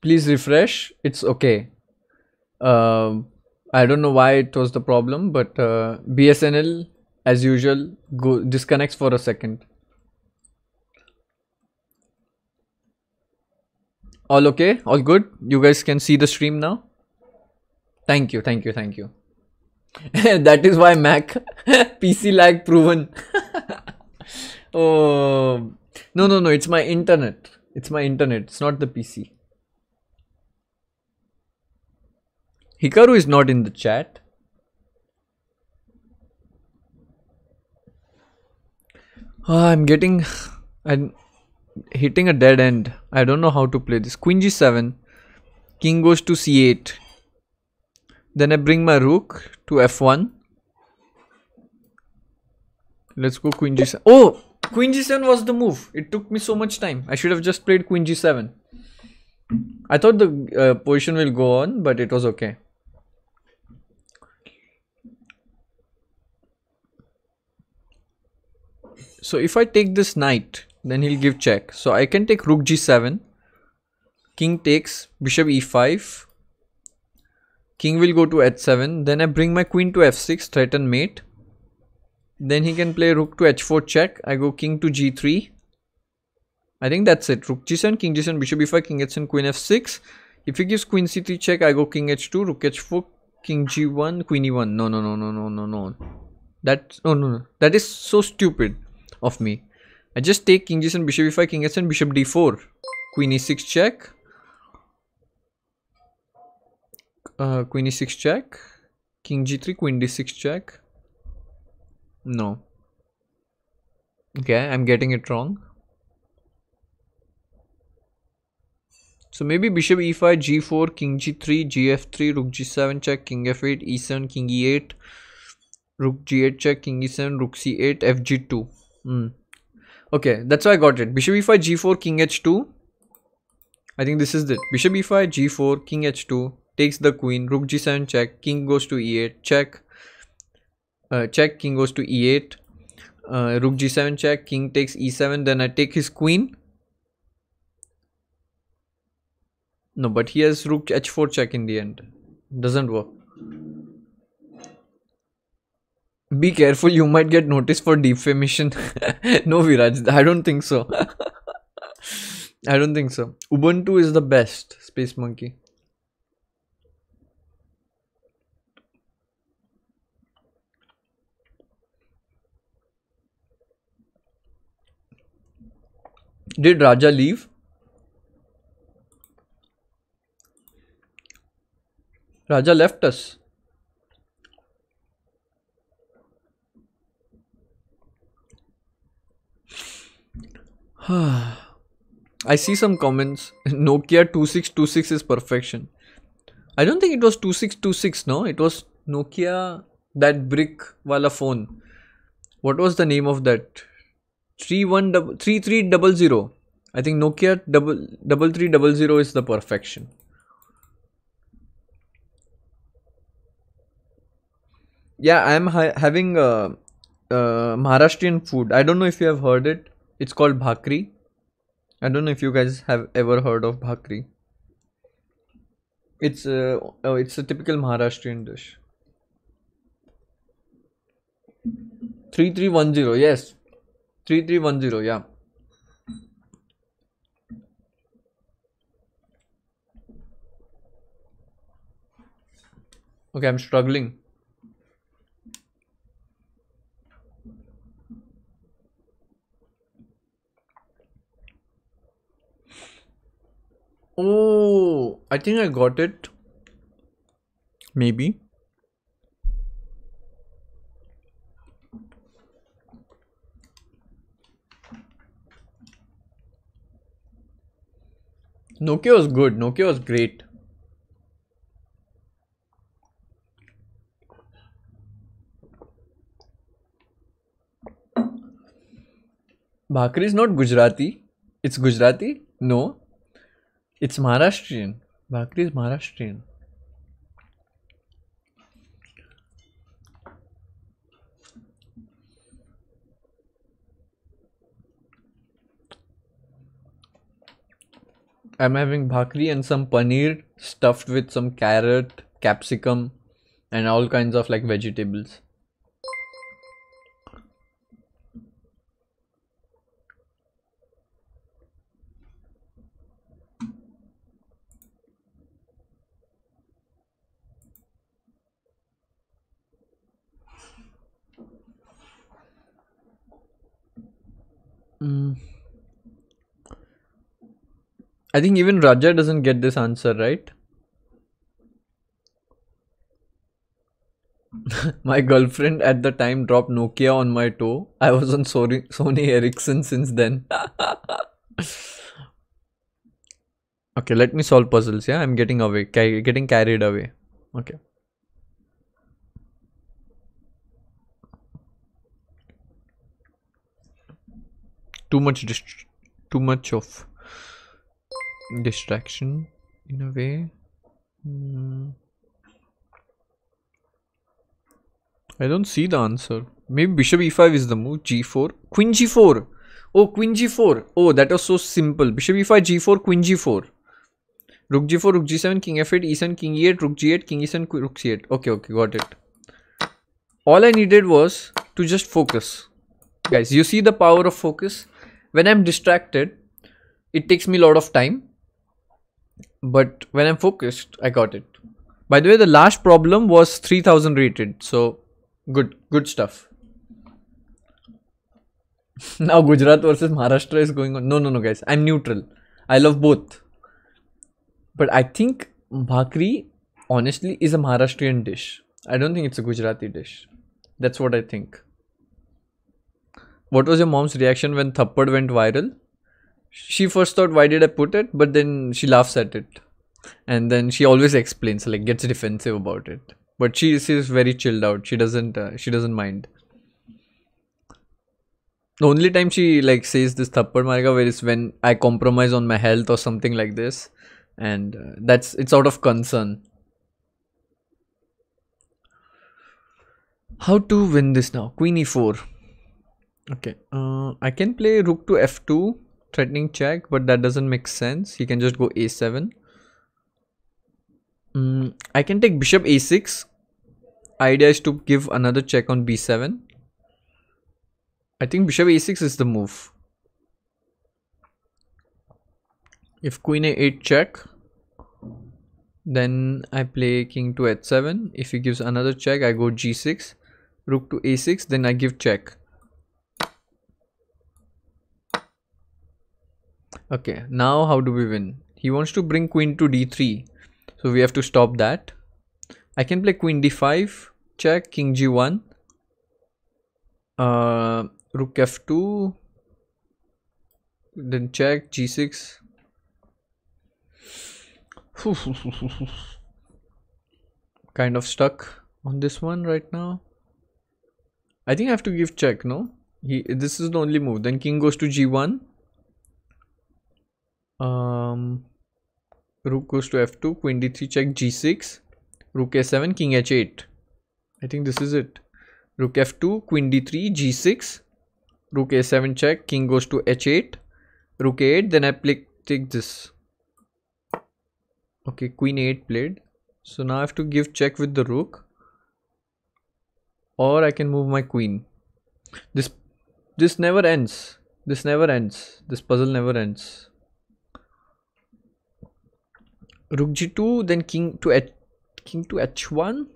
B: Please refresh. It's okay. Um, I don't know why it was the problem, but uh, BSNL, as usual, go disconnects for a second. All okay? All good? You guys can see the stream now? Thank you, thank you, thank you. that is why Mac PC lag proven. oh no no no! It's my internet. It's my internet. It's not the PC. Hikaru is not in the chat. Oh, I'm getting. I'm hitting a dead end. I don't know how to play this. Queen g7. King goes to c8. Then I bring my rook to f1. Let's go queen g7. Oh! Queen g7 was the move. It took me so much time. I should have just played queen g7. I thought the uh, position will go on, but it was okay. So if I take this knight, then he'll give check. So I can take rook g7. King takes bishop e5. King will go to h7. Then I bring my queen to f6, threaten mate. Then he can play rook to h4 check. I go king to g3. I think that's it. Rook g7, king g7, bishop e5, king h7, queen f6. If he gives queen c3 check, I go king h2, rook h4, king g1, queen e1. No, no, no, no, no, no, no. That, no, no, no. That is so stupid of me. I just take king g7, bishop e5, king h7, bishop d4. Queen e6 check. Uh, queen e6 check. King g3, queen d6 check. No. Okay, I'm getting it wrong. So maybe bishop e5, g4, king g3, gf3, rook g7 check, king f8, e7, king e8, rook g8 check, king e7, rook c8, fg2. Mm. Okay, that's why I got it. Bishop e5, g4, king h2. I think this is it. Bishop e5, g4, king h2, takes the queen, rook g7 check, king goes to e8, check, uh, check, king goes to e8, uh, rook g7 check, king takes e7, then I take his queen. No, but he has rook h4 check in the end. Doesn't work. Be careful, you might get noticed for defamation. no, Viraj, I don't think so. I don't think so. Ubuntu is the best, Space Monkey. Did Raja leave? Raja left us. I see some comments. Nokia 2626 is perfection. I don't think it was 2626, no? It was Nokia, that brick wala phone. What was the name of that? 3300. I think Nokia double double three double zero is the perfection. Yeah, I'm ha- having uh, uh, Maharashtrian food. I don't know if you have heard it. It's called bhakri. I don't know if you guys have ever heard of bhakri. It's uh, oh, it's a typical Maharashtrian dish. 3310, yes. 3310, yeah. Okay, I'm struggling. Oh, I think I got it. Maybe. Nokia was good. Nokia was great. Bhakri is not Gujarati. It's Gujarati? No. It's Maharashtrian. Bhakri is Maharashtrian. I'm having bhakri and some paneer stuffed with some carrot, capsicum, and all kinds of like vegetables. Mm. I think even Raja doesn't get this answer, right? my girlfriend at the time dropped Nokia on my toe. I was on Sony, Sony Ericsson since then. okay, let me solve puzzles. Yeah, I'm getting away, ca- getting carried away. Okay. Too much too much of distraction in a way. Hmm. I don't see the answer. Maybe bishop e5 is the move. g4. Queen g4. Oh, queen g4. Oh, that was so simple. Bishop e5, g4, queen g4. Rook g4, rook g7, king f8, e7, king e8, rook g8, king e7, rook c8. Okay, okay, got it. All I needed was to just focus. Guys, you see the power of focus? When I'm distracted, it takes me a lot of time. But when I'm focused, I got it. By the way, the last problem was 3000 rated. So good good stuff. Now gujarat versus maharashtra is going on. No no no guys. I'm neutral. I love both. But i think bhakri honestly is a maharashtrian dish. I don't think it's a gujarati dish. That's what i think. What was your mom's reaction when thappad went viral she first thought why did i put it? But then she laughs at it. And then she always explains like gets defensive about it. But she she's very chilled out. She doesn't uh, she doesn't mind. The only time she like says this thappad marga where is when i compromise on my health or something like this. And uh, that's it's out of concern. How to win this now? Queen e4 okay uh, i can play rook to f2 threatening check but that doesn't make sense he can just go a7 Mm, I can take bishop a6. Idea is to give another check on b7. I think bishop a6 is the move. If queen a8 check, then I play king to h7. If he gives another check, I go g6. Rook to a6, then I give check. Okay, now how do we win? He wants to bring queen to d3 so we have to stop that. I can play queen d5, check, king g1, uh, rook f2, then check g6 kind of stuck on this one right now. I think I have to give check no? He this is the only move. Then king goes to g1 um rook goes to f2 queen d3 check g6 rook a7 king h8 I think this is it. Rook f2 queen d3 g6 rook a7 check king goes to h8 rook a8 then I play take this. Okay queen 8 played. So now I have to give check with the rook. Or I can move my queen. This this never ends. This never ends. This puzzle never ends rook g2 then king to h king to h1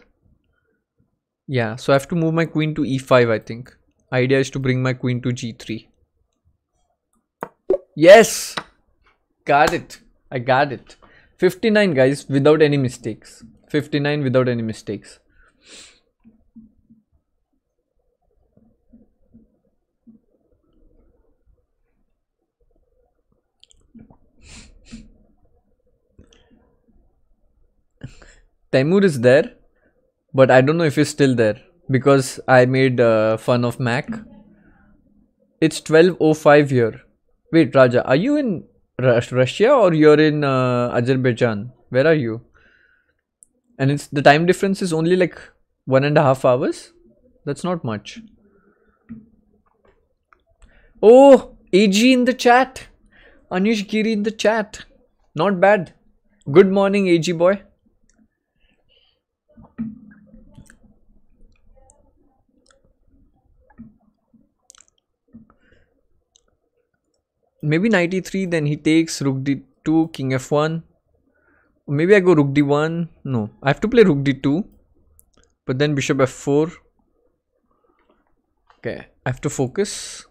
B: yeah so I have to move my queen to e5 I think. Idea is to bring my queen to g3 yes! Got it. I got it. 59 guys without any mistakes. 59 without any mistakes Teimour is there but I don't know if he's still there because I made uh, fun of Mac. It's 12:05 here. Wait, Raja, are you in Russia or you're in uh, Azerbaijan? Where are you? And it's the time difference is only like one and a half hours. That's not much. Oh, AG in the chat. Anish Giri in the chat. Not bad. Good morning, AG boy. Maybe 93 then he takes rook d2 king f1 maybe i go rook d1 no i have to play rook d2 but then bishop f4 okay i have to focus.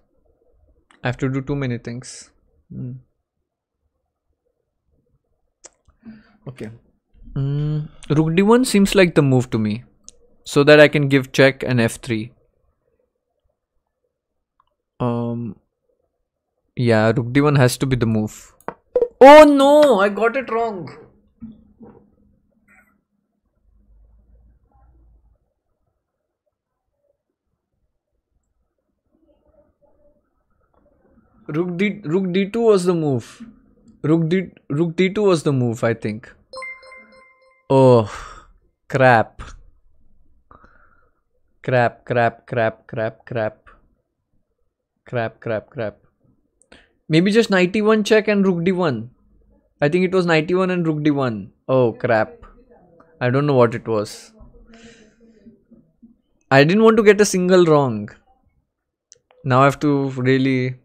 B: I have to do too many things. Mm. okay. Mm, rook d1 seems like the move to me so that i can give check and f3 um yeah, rook d1 has to be the move. Oh no, I got it wrong. Rook d rook d2 was the move. Rook d rook d2 was the move, I think. Oh, crap. Crap, crap, crap, crap, crap. Crap, crap, crap. Maybe just 91 check and rook d1. I think it was 91 and rook d1. Oh crap. I don't know what it was. I didn't want to get a single wrong. Now I have to really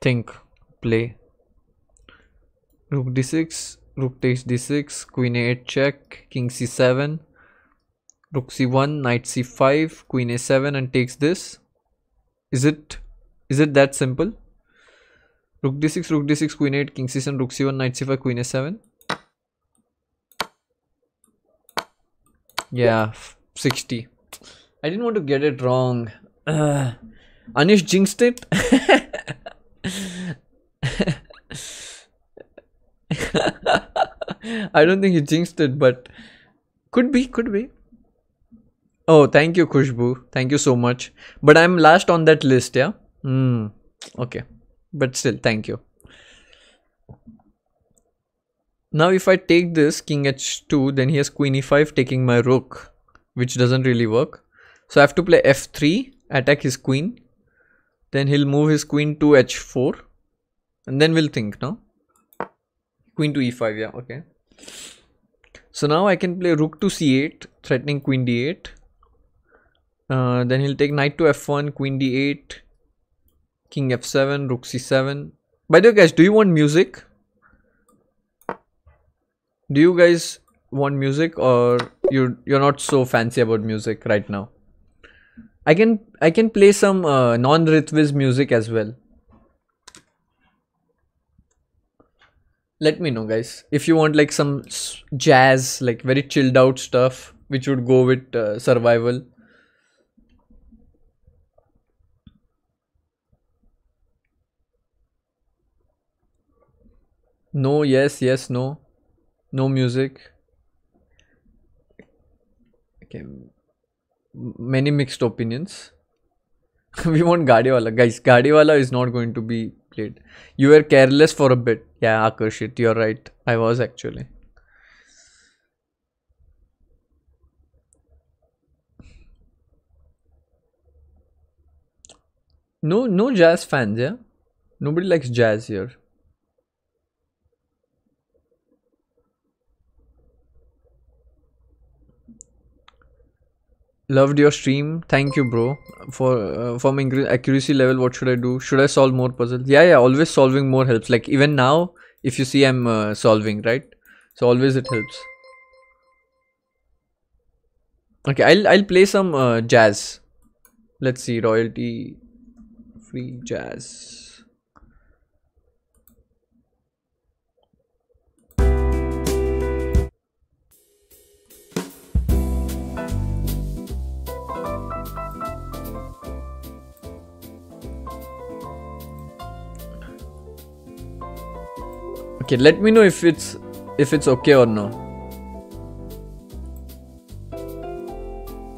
B: think, play. Rook d6, rook takes d6, queen a8 check, king c7, rook c1, knight c5, queen a7 and takes this. Is it is it that simple? Rook d6, rook d6, queen 8, king c7, rook c1, knight c5, queen a7. Yeah, 60. I didn't want to get it wrong. Uh, Anish jinxed it. I don't think he jinxed it, but could be, could be. Oh, thank you, Kushbu. Thank you so much. But I'm last on that list, yeah? Hmm. Okay. But still, thank you. Now if I take this king h2 then he has queen e5 taking my rook which doesn't really work. So I have to play f3 attack his queen then he'll move his queen to h4 and then we'll think no queen to e5 yeah okay so now I can play rook to c8 threatening queen d8 uh, then he'll take knight to f1 queen d8 king f7 rook c7 by the way guys do you want music? Do you guys want music or you you're not so fancy about music right now? I can i can play some uh, non Ritviz music as well. Let me know guys. If you want like some jazz like very chilled out stuff which would go with uh, survival No, yes, yes, no. No music. Okay. Many mixed opinions. we want Guardiola. Guys, Guardiola is not going to be played. You were careless for a bit. Yeah, Akarshit, you're right. I was actually. No, no jazz fans, yeah? Nobody likes jazz here. Loved your stream. Thank you, bro. For uh, my accuracy level, what should I do? Should I solve more puzzles? Yeah, yeah. Always solving more helps. Like even now, if you see, I'm uh, solving, right? So always it helps. Okay, I'll I'll play some uh, jazz. Let's see, royalty free jazz. Okay, let me know if it's if it's okay or no.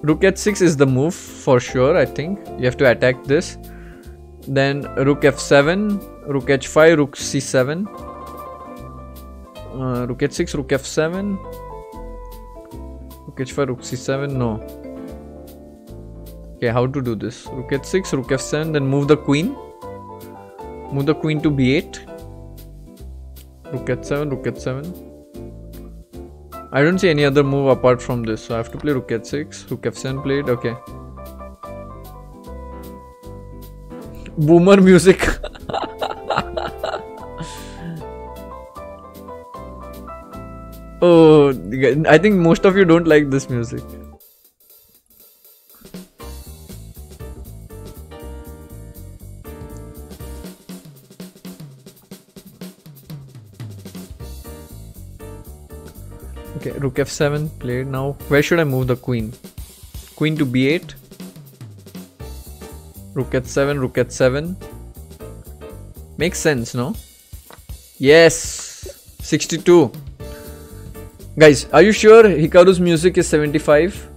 B: Rook h6 is the move for sure, I think. You have to attack this. Then rook f7, rook h5, rook c7. Uh, rook h6, rook f7. Rook h5, rook c7. No. Okay, how to do this? Rook h6, rook f7, then move the queen. Move the queen to b8. Rook h7, rook h7. I don't see any other move apart from this, so I have to play rook h6, rook f7 played. Okay. Boomer music. oh, I think most of you don't like this music. Rook f7 played. Now, where should I move the queen? Queen to b8. Rook h7, rook h7. Makes sense, no? Yes! 62. Guys, are you sure Hikaru's music is 75?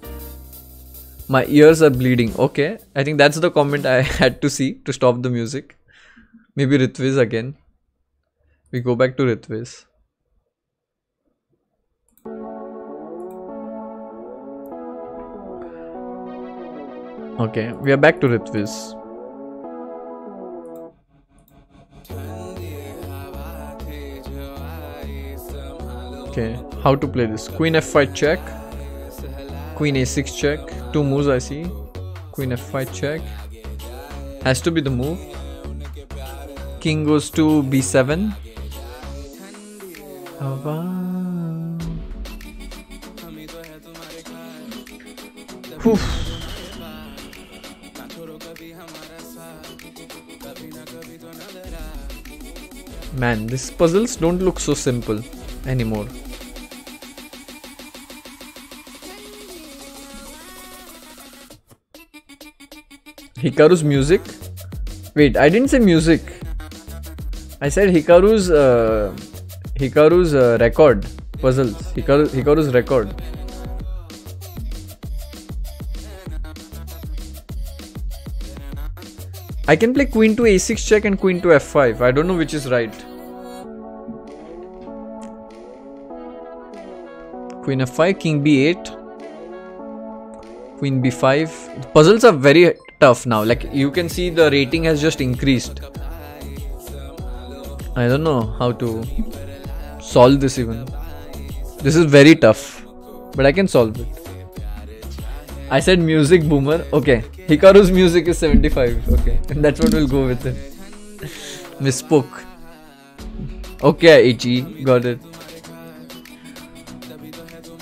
B: My ears are bleeding. Okay, I think that's the comment I had to see to stop the music. Maybe Ritviz again. We go back to Ritviz. Okay, we are back to Ritviz. Okay, how to play this? Queen f5 check. Queen a6 check. Two moves I see. Queen f5 check. Has to be the move. King goes to b7. Whew. Man, these puzzles don't look so simple anymore. Hikaru's music? Wait, I didn't say music. I said Hikaru's uh, Hikaru's uh, record puzzles. Hikaru, Hikaru's record. I can play queen to a6 check and queen to f5. I don't know which is right. Queen f5, king b8, queen b5. The puzzles are very tough now. Like you can see the rating has just increased. I don't know how to solve this even. This is very tough, but I can solve it. I said music boomer. Okay, Hikaru's music is 75. Okay, and that's what we'll go with it. Misspoke. Okay, Ichi, got it.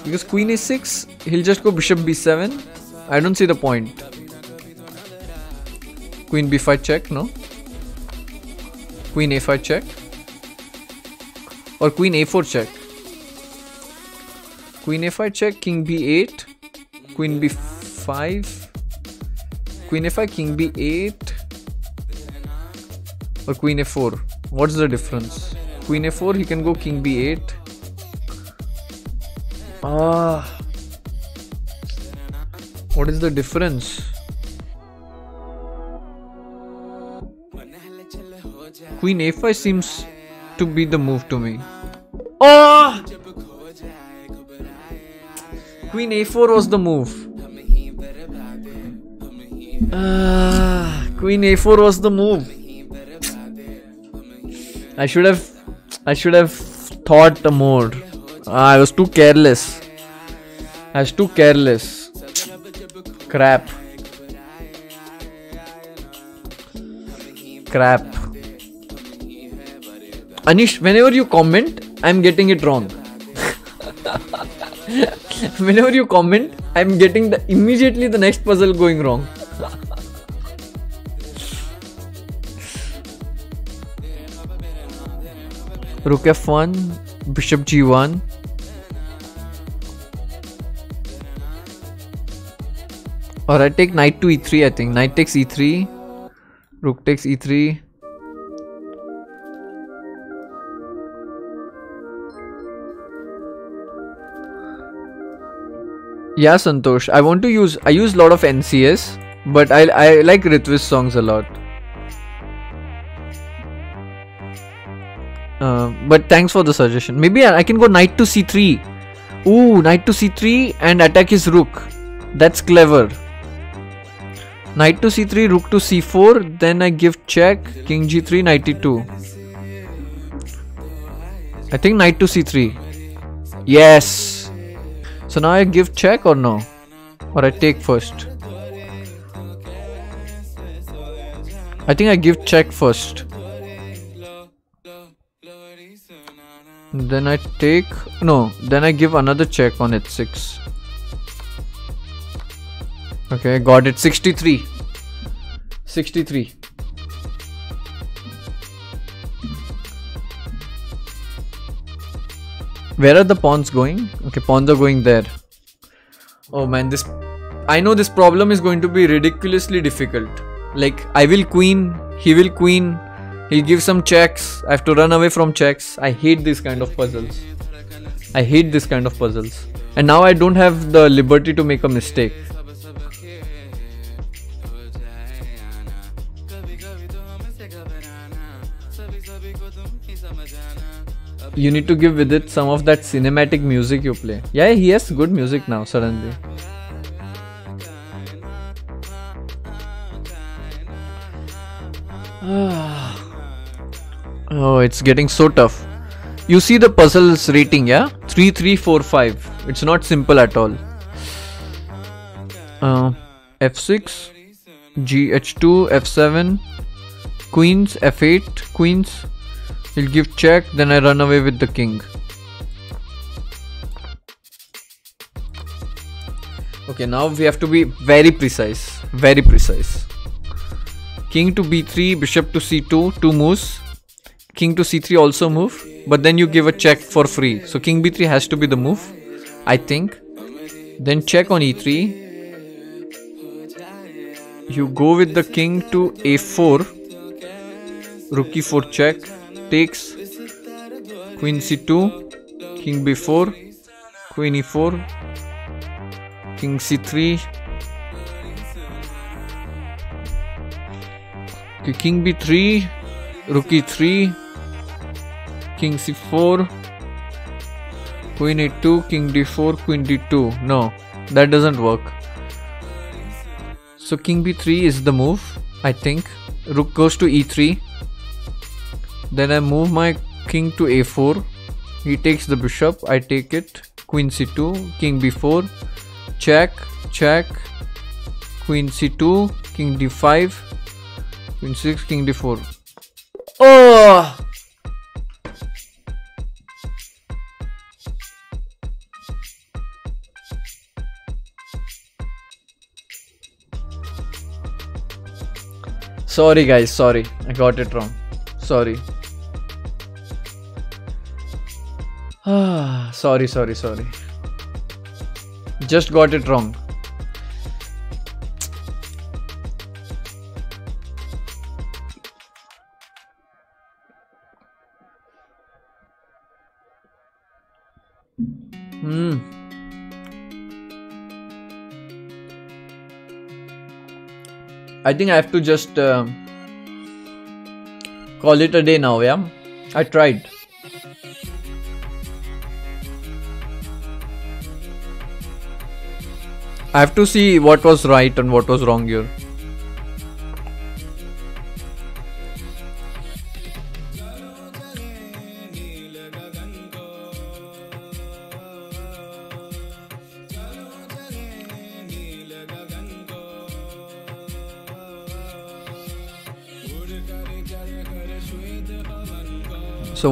B: Because queen a6, he'll just go bishop b7. I don't see the point. Queen b5 check, no? Queen a5 check. Or queen a4 check. Queen a5 check, king b8, queen b5, queen f5 king b8. or queen f4 what's the difference? Queen f4 he can go king b8 ah. What is the difference? Queen a5 seems to be the move to me. Oh queen a4 was the move Ah, queen a4 was the move. I should have, I should have thought more. Ah, I was too careless. I was too careless. Crap. Crap. Anish, whenever you comment, I'm getting it wrong. whenever you comment, I'm getting the immediately the next puzzle going wrong. Rook f1, bishop g1. Or I take knight to e3, I think. Knight takes e3. Rook takes e3. Yeah, Santosh. I want to use. I use a lot of NCS, but I I like Ritviz songs a lot. Uh, but thanks for the suggestion. Maybe I, I can go knight to c3. Ooh, knight to c3 and attack his rook. That's clever. Knight to c3, rook to c4. Then I give check. King g3, knight e2. I think knight to c3. Yes. So now I give check or no? Or I take first? I think I give check first. Then I take no, then I give another check on it. 6. Okay, got it 63. 63. Where are the pawns going? Okay, pawns are going there. Oh man, this I know this problem is going to be ridiculously difficult. Like I will queen, he will queen, He'll give some checks. I have to run away from checks. I hate this kind of puzzles. I hate this kind of puzzles. And now I don't have the liberty to make a mistake. You need to give with it some of that cinematic music you play. Yeah, he has good music now suddenly. oh, it's getting so tough. You see the puzzles rating, yeah? 3, 3, 4, 5. It's not simple at all. Uh, F6, GH2, F7, Queens, F8, Queens. He'll give check, then I run away with the king. Okay, now we have to be very precise. Very precise. King to b3, bishop to c2, two moves. King to c3 also move, but then you give a check for free. So king b3 has to be the move, I think. Then check on e3. You go with the king to a4. Rook e4 check. Takes. Queen c2. King b4. Queen e4. King c3. Okay, king b3. Rook e3. King c4. Queen e2, King d4. Queen d2. No, that doesn't work. So king b3 is the move, I think. Rook goes to e3. Then I move my king to a4. He takes the bishop. I take it. Queen c2. King b4. Check. Check. Queen c2. King d5. Queen 6. King d4. Oh! Sorry guys, sorry. I got it wrong. Sorry. Ah, sorry, sorry, sorry. Just got it wrong.
A: Hmm. I think I have to just uh, call it a day now, yeah? I tried. I have to see what was right and what was wrong here.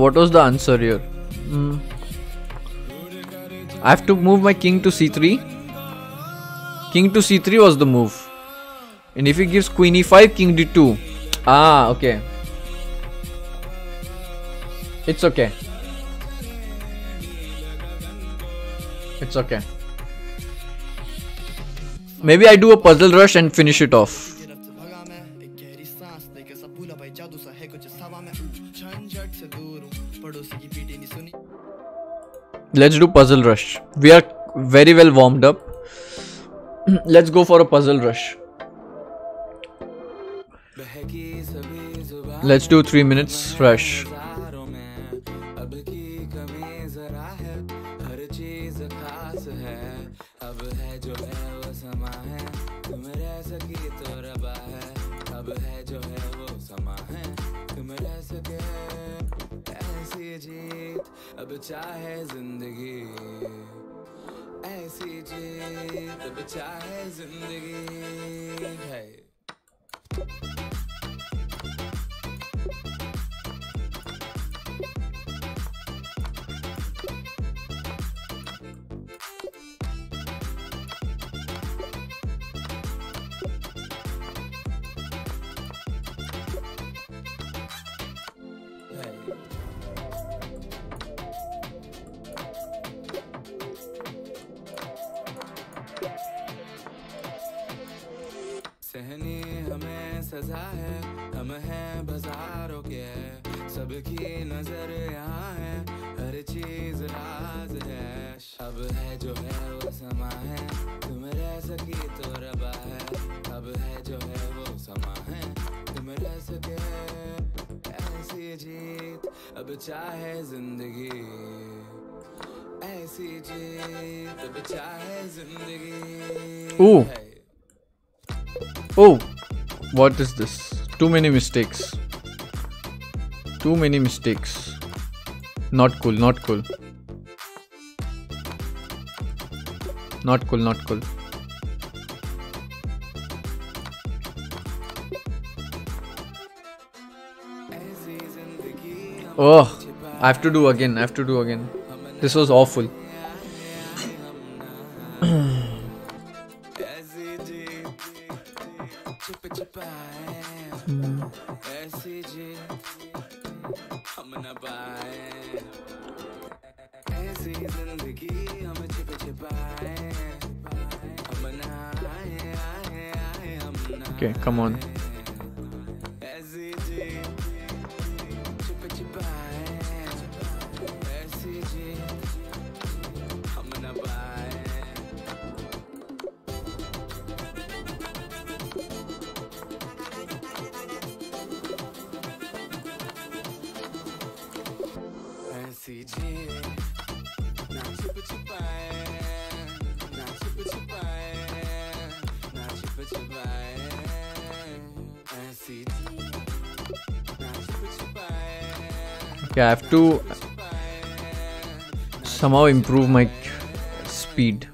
A: What was the answer here? Hmm. I have to move my king to c3. King to c3 was the move. And if he gives queen e5, king d2. Ah, okay. It's okay. It's okay. Maybe I do a puzzle rush and finish it off. let's do puzzle rush. We are very well warmed up. Let's go for a puzzle rush. Let's do three minutes rush. what is this? Too many mistakes. Too many mistakes. Not cool, not cool. Not cool, not cool. Oh, I have to do again, I have to do again. This was awful.
B: ऐसी जिंदगी हम छिप छिपाए हम न आए आए आए हम न
A: Okay, come on. Okay, I have to somehow improve my speed.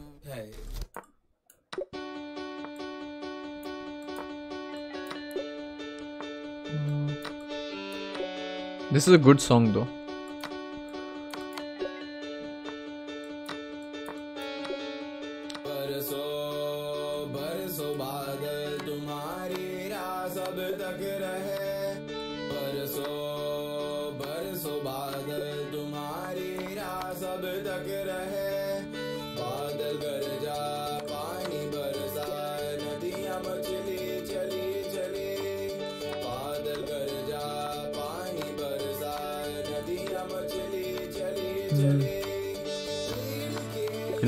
A: This is a good song though.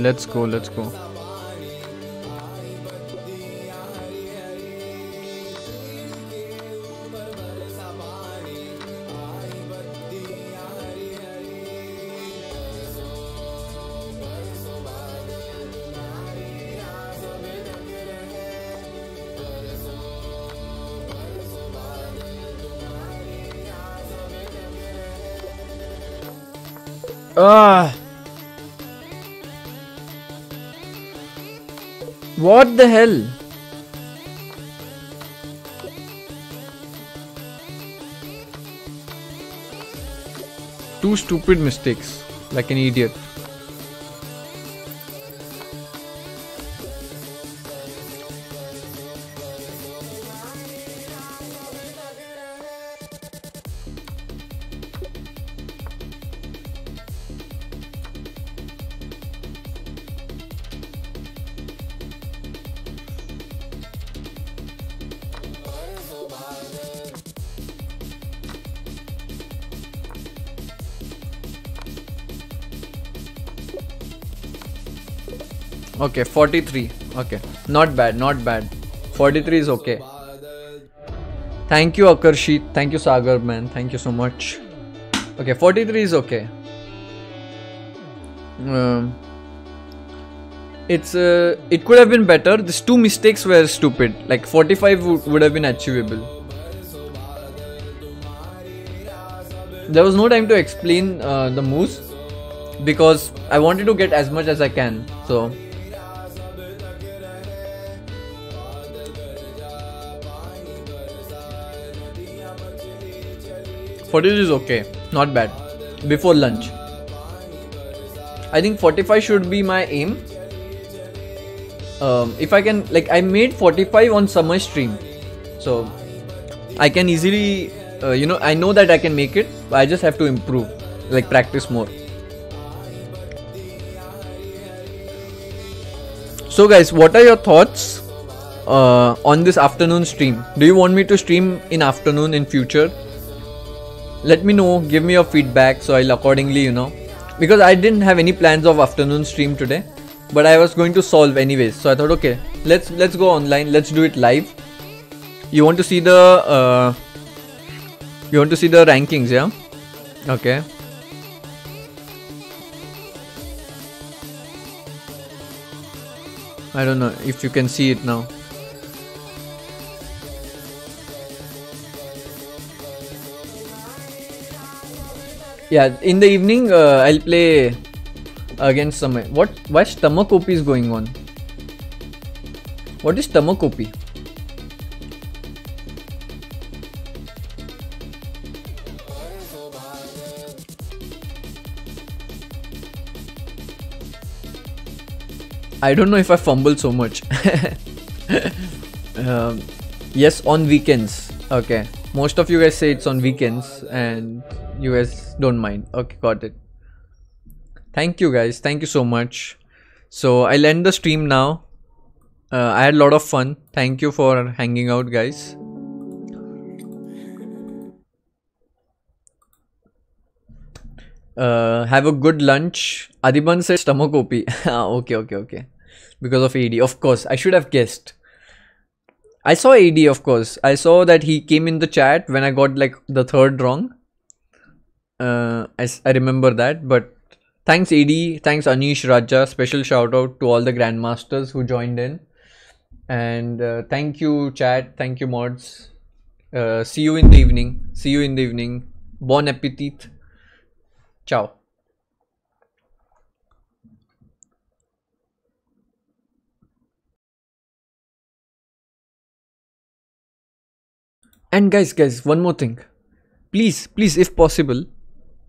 B: Let's go, let's go. Ah. What the hell? Two stupid mistakes, like an idiot. Okay, 43. Okay, not bad, not bad. 43 is okay. Thank you, Akarshit. Thank you, Sagar, man. Thank you so much. Okay, 43 is okay. Um, it's uh, it could have been better. These two mistakes were stupid. Like 45 would have been achievable. There was no time to explain uh, the moves because I wanted to get as much as I can. So Forty is okay, not bad. Before lunch. I think 45 should be my aim. Um, if I can, like, I made 45 on summer stream, so I can easily, uh, you know, I know that I can make it. But I just have to improve, like, practice more. So, guys, what are your thoughts uh, on this afternoon stream? Do you want me to stream in afternoon in future? Let me know give me your feedback so i'll accordingly you know. Because i didn't have any plans of afternoon stream today but i was going to solve anyways. So i thought okay let's let's go online let's do it live. You want to see the uh, you want to see the rankings yeah? Okay. I don't know if you can see it now yeah in the evening uh, i'll play against some what why stomach op is going on what is stomach op I don't know if I fumble so much. um, yes, on weekends. Okay. Most of you guys say it's on weekends, and you guys don't mind. Okay, got it. Thank you guys. Thank you so much. So I'll end the stream now. Uh, I had a lot of fun. Thank you for hanging out, guys. Uh, have a good lunch. Adhiban said stomach OP. Ah, okay, okay, okay. Because of AD. Of course, I should have guessed. I saw AD, of course. I saw that he came in the chat when I got like the third wrong. Uh, I, I remember that. But thanks, AD. Thanks, Anish Raja. Special shout out to all the grandmasters who joined in. And uh, thank you, chat. Thank you, mods. Uh, see you in the evening. See you in the evening. Bon appetit. Ciao. And guys, guys, one more thing. Please, please, if possible,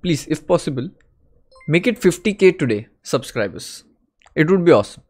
B: please, if possible, make it 50k today, subscribers. It would be awesome.